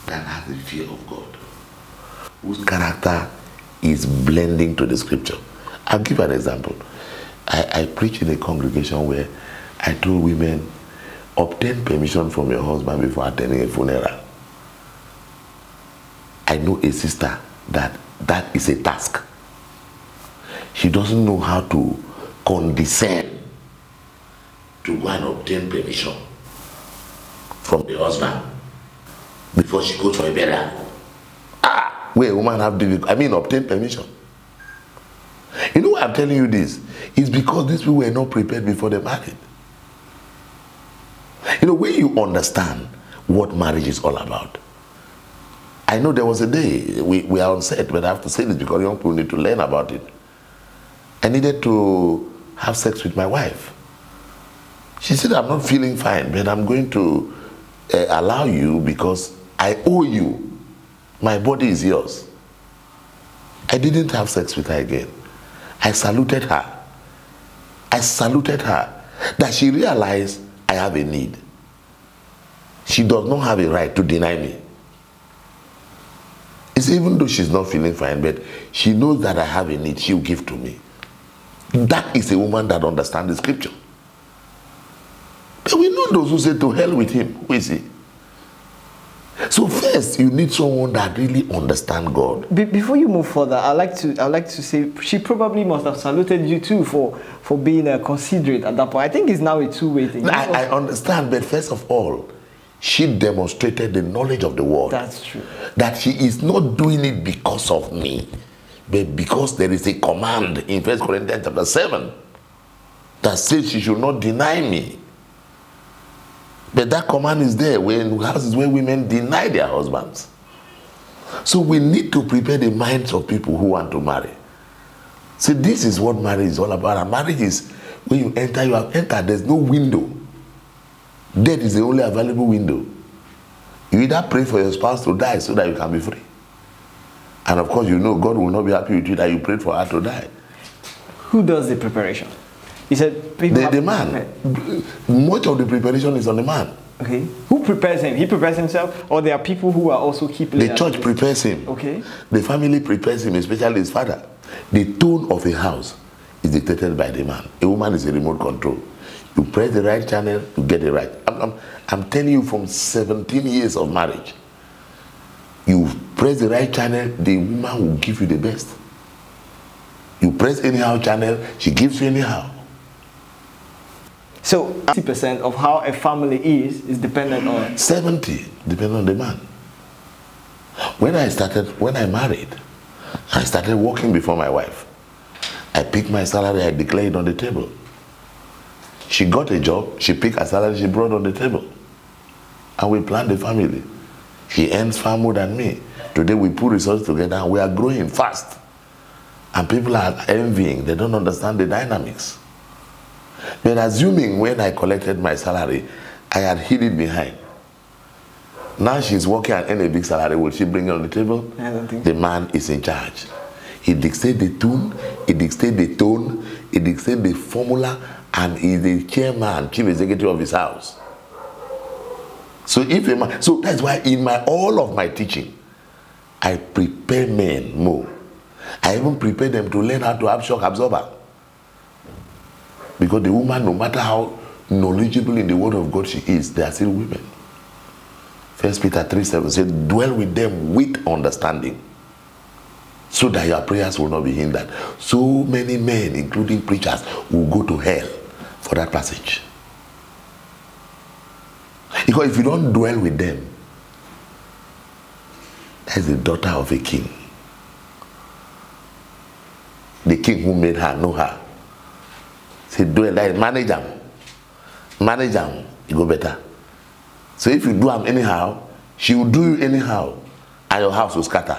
that has the fear of God, whose character is blending to the scripture. I'll give an example. I, I preach in a congregation where I told women, obtain permission from your husband before attending a funeral. I know a sister that that is a task. She doesn't know how to condescend to go and obtain permission from the husband before she goes for a burial. Ah, where a woman have difficult, I mean obtain permission. You know why I'm telling you this? It's because these people were not prepared before they married. You know, when you understand what marriage is all about, I know there was a day we, we are on set, but I have to say this because young people need to learn about it. I needed to have sex with my wife. She said, I'm not feeling fine, but I'm going to uh, allow you because I owe you. My body is yours. I didn't have sex with her again. I saluted her. I saluted her that she realized I have a need. She does not have a right to deny me. It's even though she's not feeling fine, but she knows that I have a need, she'll give to me. That is a woman that understands the scripture. But we know those who say to hell with him. Who is he? So first, you need someone that really understand God. Be- before you move further, I like to I like to say she probably must have saluted you too for for being uh, considerate at that point. I think it's now a two-way thing. I, I understand, but first of all, she demonstrated the knowledge of the word. That's true. That she is not doing it because of me, but because there is a command in First Corinthians chapter 7 that says she should not deny me. But that command is there when houses where women deny their husbands. So we need to prepare the minds of people who want to marry. See, this is what marriage is all about. And marriage is when you enter, you have entered, there's no window. Death is the only available window. You either pray for your spouse to die so that you can be free. And of course, you know God will not be happy with you that you prayed for her to die. Who does the preparation? He said The, the man, much of the preparation is on the man. Okay. Who prepares him? He prepares himself, or there are people who are also keeping The church prepares him. Okay. The family prepares him, especially his father. The tone of a house is dictated by the man. A woman is a remote control. You press the right channel, you get the right. I'm, I'm, I'm telling you from 17 years of marriage, you press the right channel, the woman will give you the best. You press anyhow channel, she gives you anyhow. So 60% of how a family is is dependent on? 70 depending on the man. When i started when i married i started working before my wife. I picked my salary i declared it on the table. She got a job she picked a salary she brought on the table. And we planned the family she earns far more than me today we put resources together and we are growing fast and people are envying they don't understand the dynamics but assuming when I collected my salary, I had hid it behind. Now she's working and earn a big salary. Will she bring it on the table? I don't think The man is in charge. He dictates the tune, he dictates the tone, he dictates the formula, and he's the chairman, chief executive of his house. So if a man, so that's why in my all of my teaching, I prepare men more. I even prepare them to learn how to have shock absorber. Because the woman, no matter how knowledgeable in the word of God she is, they are still women. First Peter 3 7 says, dwell with them with understanding. So that your prayers will not be hindered. So many men, including preachers, will go to hell for that passage. Because if you don't dwell with them, that's the daughter of a king. The king who made her know her. Say, dwell, that is manage them. Manage them, you go better. So if you do them anyhow, she will do you anyhow, and your house will scatter.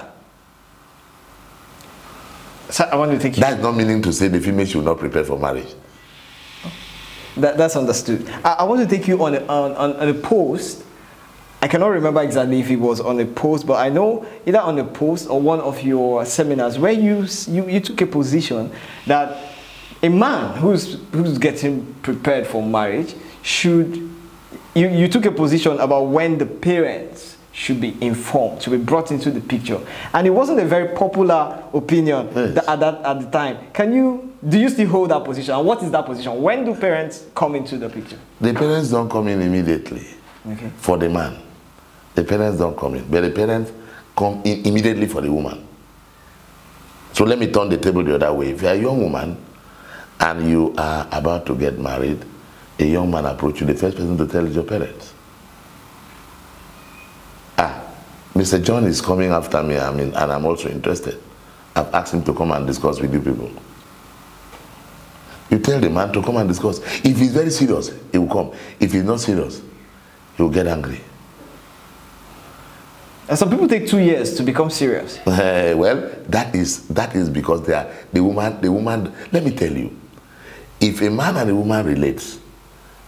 So I want to take you. That's not meaning to say the female should not prepare for marriage. That, that's understood. I, I want to take you on a, on, on, on a post. I cannot remember exactly if it was on a post, but I know either on a post or one of your seminars where you, you, you took a position that a man who's, who's getting prepared for marriage should, you, you took a position about when the parents should be informed, should be brought into the picture. And it wasn't a very popular opinion Yes. at, that, at the time. Can you, do you still hold that position? What is that position? When do parents come into the picture? The parents don't come in immediately Okay. for the man. The parents don't come in, but the parents come in immediately for the woman. So let me turn the table the other way. If you're a young woman and you are about to get married, a young man approach you, the first person to tell is your parents. Ah, Mr. John is coming after me, I mean, and I'm also interested. I've asked him to come and discuss with you people. You tell the man to come and discuss. If he's very serious, he will come. If he's not serious, he will get angry. And some people take two years to become serious. Eh, well, that is that is because they are the woman. The woman. Let me tell you, if a man and a woman relates,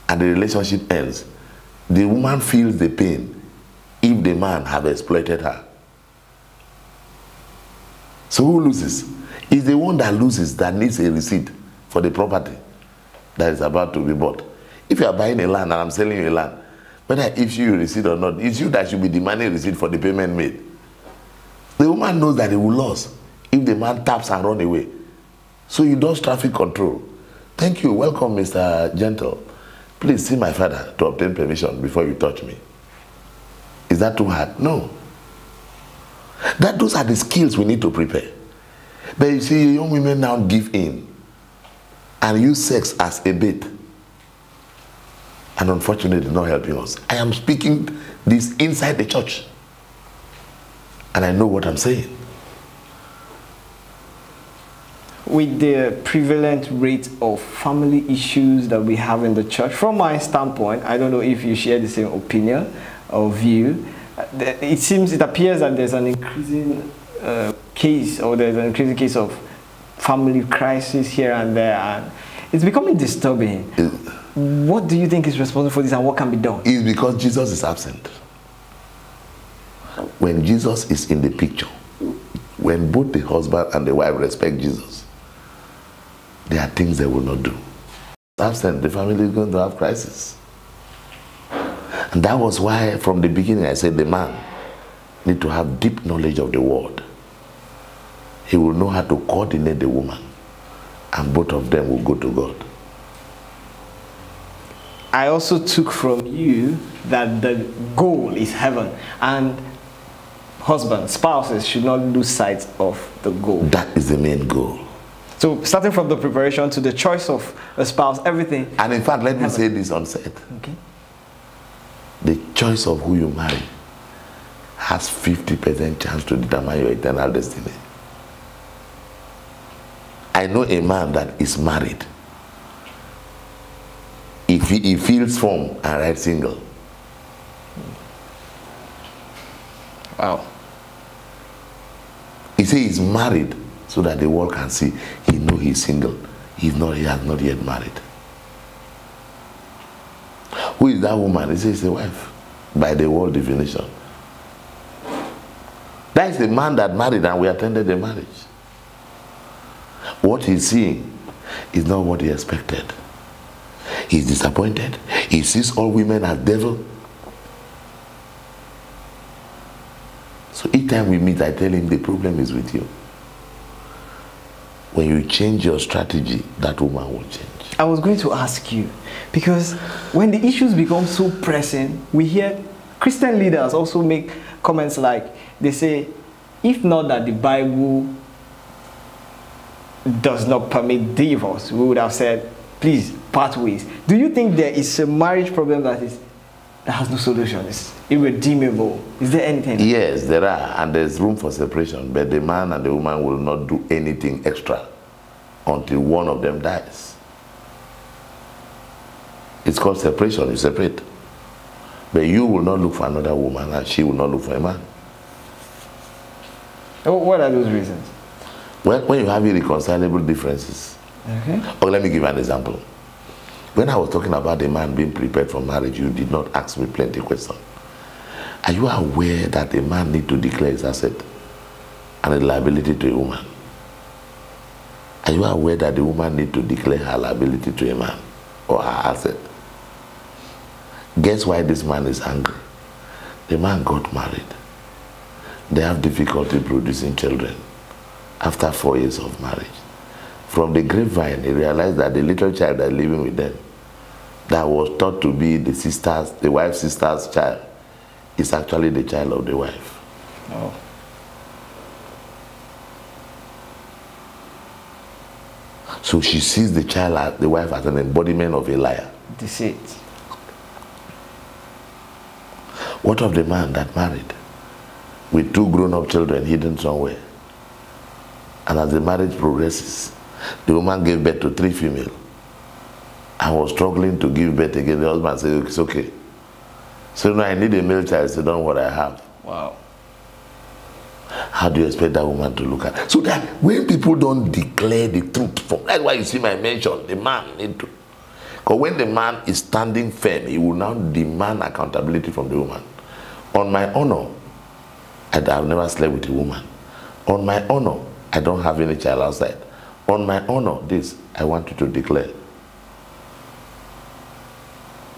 and the relationship ends, the woman feels the pain if the man have exploited her. So who loses? Is the one that loses that needs a receipt for the property that is about to be bought. If you are buying a land and I'm selling you a land, whether if you receipt or not, it's you that should be demanding receipt for the payment made. The woman knows that he will lose if the man taps and run away. So he does traffic control. Thank you. Welcome, Mr. Gentle. Please see my father to obtain permission before you touch me. Is that too hard? No. That those are the skills we need to prepare. But you see, young women now give in and use sex as a bait. And unfortunately, not helping us. I am speaking this inside the church. And I know what I'm saying. with the prevalent rate of family issues that we have in the church, from my standpoint, I don't know if you share the same opinion or view. It seems, it appears that there's an increasing uh, case, or there's an increasing case of family crisis here and there, and it's becoming disturbing. What do you think is responsible for this, and what can be done? It's because Jesus is absent. When Jesus is in the picture, when both the husband and the wife respect Jesus, there are things they will not do. Absent, the family is going to have crisis. And that was why from the beginning I said the man need to have deep knowledge of the word. He will know how to coordinate the woman and both of them will go to God. I also took from you that the goal is heaven, and husbands, spouses should not lose sight of the goal. That is the main goal. So, starting from the preparation to the choice of a spouse, everything. And in fact, let me say this on set. Okay. The choice of who you marry has 50% chance to determine your eternal destiny. I know a man that is married. If he, he feels form and right single, Wow. he says he's married so that the world can see he know he's single. He's not, he has not yet married. Who is that woman? He says the wife, by the world definition. That is the man that married and we attended the marriage. What he's seeing is not what he expected. He's disappointed. He sees all women as devil. So each time we meet, I tell him the problem is with you. When you change your strategy, that woman will change. I was going to ask you because when the issues become so pressing, we hear Christian leaders also make comments like they say, if not that the Bible does not permit divorce, we would have said, please part ways. Do you think there is a marriage problem that is that has no solution? It's irredeemable. Is there anything? Yes, there are, and there's room for separation, but the man and the woman will not do anything extra until one of them dies. It's called separation, you separate. But you will not look for another woman, and she will not look for a man. What are those reasons? When, when you have irreconcilable differences, Okay. or let me give you an example. When I was talking about a man being prepared for marriage, you did not ask me plenty questions. Are you aware that a man need to declare his asset and a liability to a woman? Are you aware that the woman need to declare her liability to a man or her asset? Guess why this man is angry? The man got married. They have difficulty producing children after four years of marriage. From the grapevine, he realized that the little child that living with them, that was thought to be the sister's, the wife's sister's child, is actually the child of the wife. Oh. So she sees the child, as, the wife, as an embodiment of a liar. Deceit. What of the man that married with two grown-up children hidden somewhere? And as the marriage progresses, the woman gave birth to three female and was struggling to give birth again. The husband said, it's okay. So now I need a male child. So don't what I have. Wow. How do you expect that woman to look at? So that when people don't declare the truth, from that's why you see my mention, the man need to. Because when the man is standing firm, he will now demand accountability from the woman. On my honor, I have never slept with a woman. On my honor, I don't have any child outside. On my honor, this I want you to declare.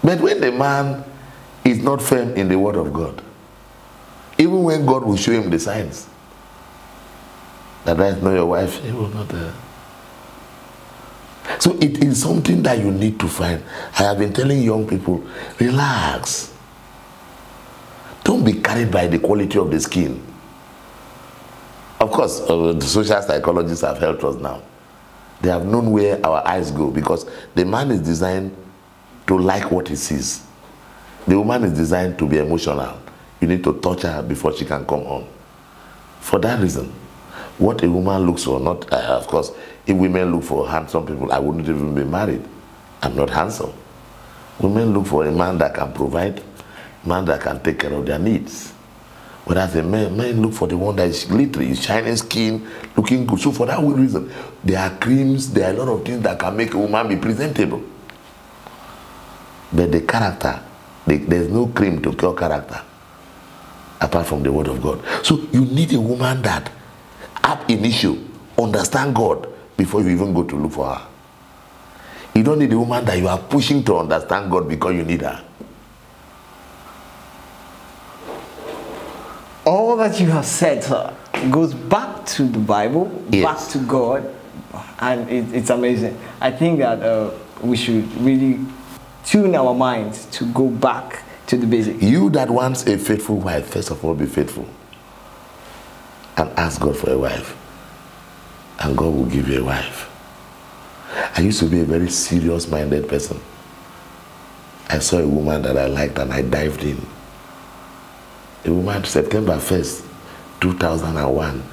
But when the man is not firm in the word of God, even when God will show him the signs that that's not your wife, he will not. Uh... So it is something that you need to find. I have been telling young people, relax. Don't be carried by the quality of the skin. Of course, uh, the social psychologists have helped us now. They have known where our eyes go because the man is designed to like what he sees. The woman is designed to be emotional. You need to touch her before she can come home. For that reason, what a woman looks for, not, uh, of course, if women look for handsome people, I wouldn't even be married. I'm not handsome. Women look for a man that can provide, man that can take care of their needs. Whereas the men, men look for the one that is glittery, shining skin, looking good. So for that reason, there are creams, there are a lot of things that can make a woman be presentable. But the character, the, there's no cream to cure character apart from the word of God. So you need a woman that ab initio understand God before you even go to look for her. You don't need a woman that you are pushing to understand God because you need her. All that you have said, sir, goes back to the Bible, Yes. back to God, and it, it's amazing. I think that uh, we should really tune our minds to go back to the basics. You that wants a faithful wife, first of all, be faithful. And ask God for a wife. And God will give you a wife. I used to be a very serious minded person. I saw a woman that I liked and I dived in. A woman, September 1st, 2001.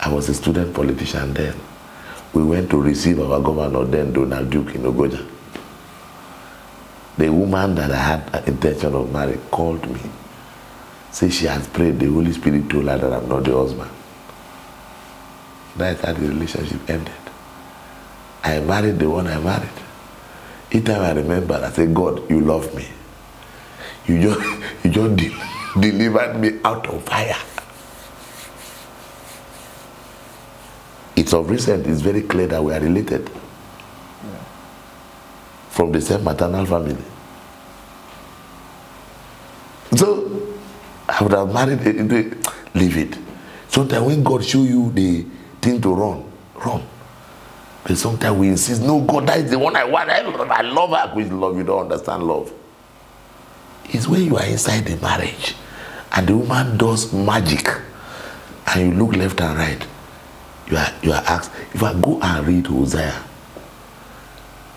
I was a student politician then. We went to receive our governor then, Donald Duke, in Ogoja the woman that I had an intention of marrying called me. Say she has prayed, the Holy Spirit told her that I'm not the husband. That's how the relationship ended. I married the one I married. Each time I remember, I say, God, you love me. You just, you just de- delivered me out of fire. It's of recent, it's very clear that we are related from the same maternal family. So I would have married, it, it, leave it. Sometimes when God show you the thing to run, run. But sometimes we insist, no, God, that is the one I want. I, love her. Which love? You don't understand love. It's when you are inside the marriage and the woman does magic and you look left and right. You are, you are asked, if I go and read Hosea,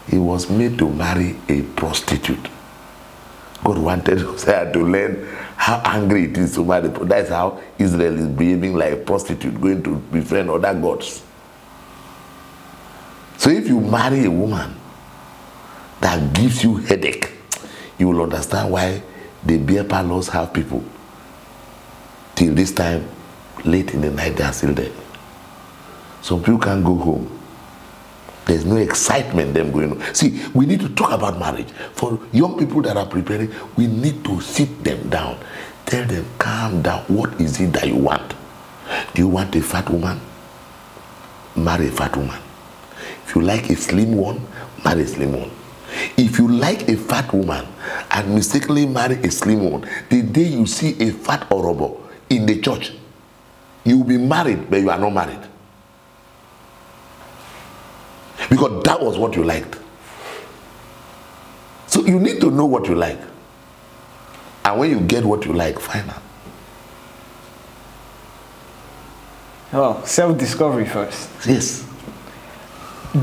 he was made to marry a prostitute. God wanted Hosea to learn how angry it is to marry. That's how Israel is behaving like a prostitute, going to befriend other gods. So if you marry a woman that gives you headache, you will understand why the beer parlors have people. Till this time, late in the night, they are still there. Some people can't go home. There's no excitement them going on. See, we need to talk about marriage. For young people that are preparing, we need to sit them down. Tell them, calm down. What is it that you want? Do you want a fat woman? Marry a fat woman. If you like a slim one, marry a slim one. If you like a fat woman and mistakenly marry a slim one, the day you see a fat orobo in the church, you will be married, but you are not married. Because that was what you liked. So you need to know what you like. And when you get what you like, fine. now. Well, self-discovery first. Yes.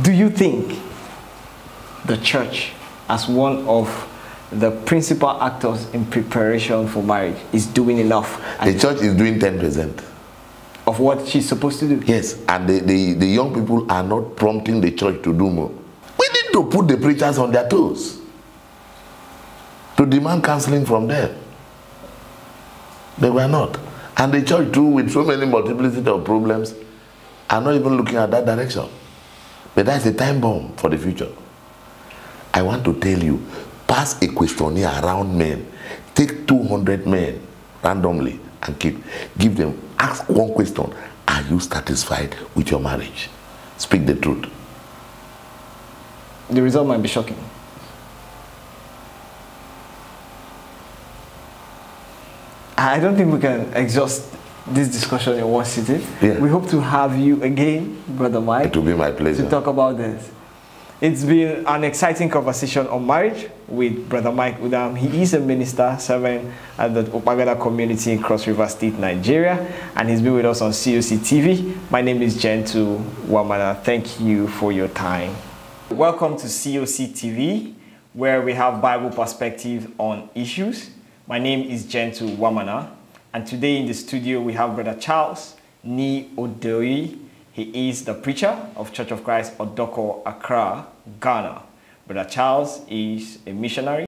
Do you think the church, as one of the principal actors in preparation for marriage, is doing enough The church is doing 10%. of what she's supposed to do? Yes. And the, the, the young people are not prompting the church to do more. We need to put the preachers on their toes. To demand counseling from them. They were not. And the church too, with so many multiplicity of problems, are not even looking at that direction. But that's a time bomb for the future. I want to tell you, pass a questionnaire around men. Take 200 men randomly and keep, give them, ask one question. Are you satisfied with your marriage? Speak the truth. The result might be shocking. I don't think we can exhaust this discussion in one sitting. Yeah. We hope to have you again, Brother Mike, It will be my pleasure. to talk about this. It's been an exciting conversation on marriage with Brother Mike Udam. He is a minister serving at the Upagada community in Cross River State, Nigeria, and he's been with us on COC TV. My name is Gentle Wamana. Thank you for your time. Welcome to COC TV, where we have Bible perspective on issues. My name is Gentle Wamana, and today in the studio we have Brother Charles Ni Odoi. He is the preacher of Church of Christ Odorkor Accra, Ghana. Brother Charles is a missionary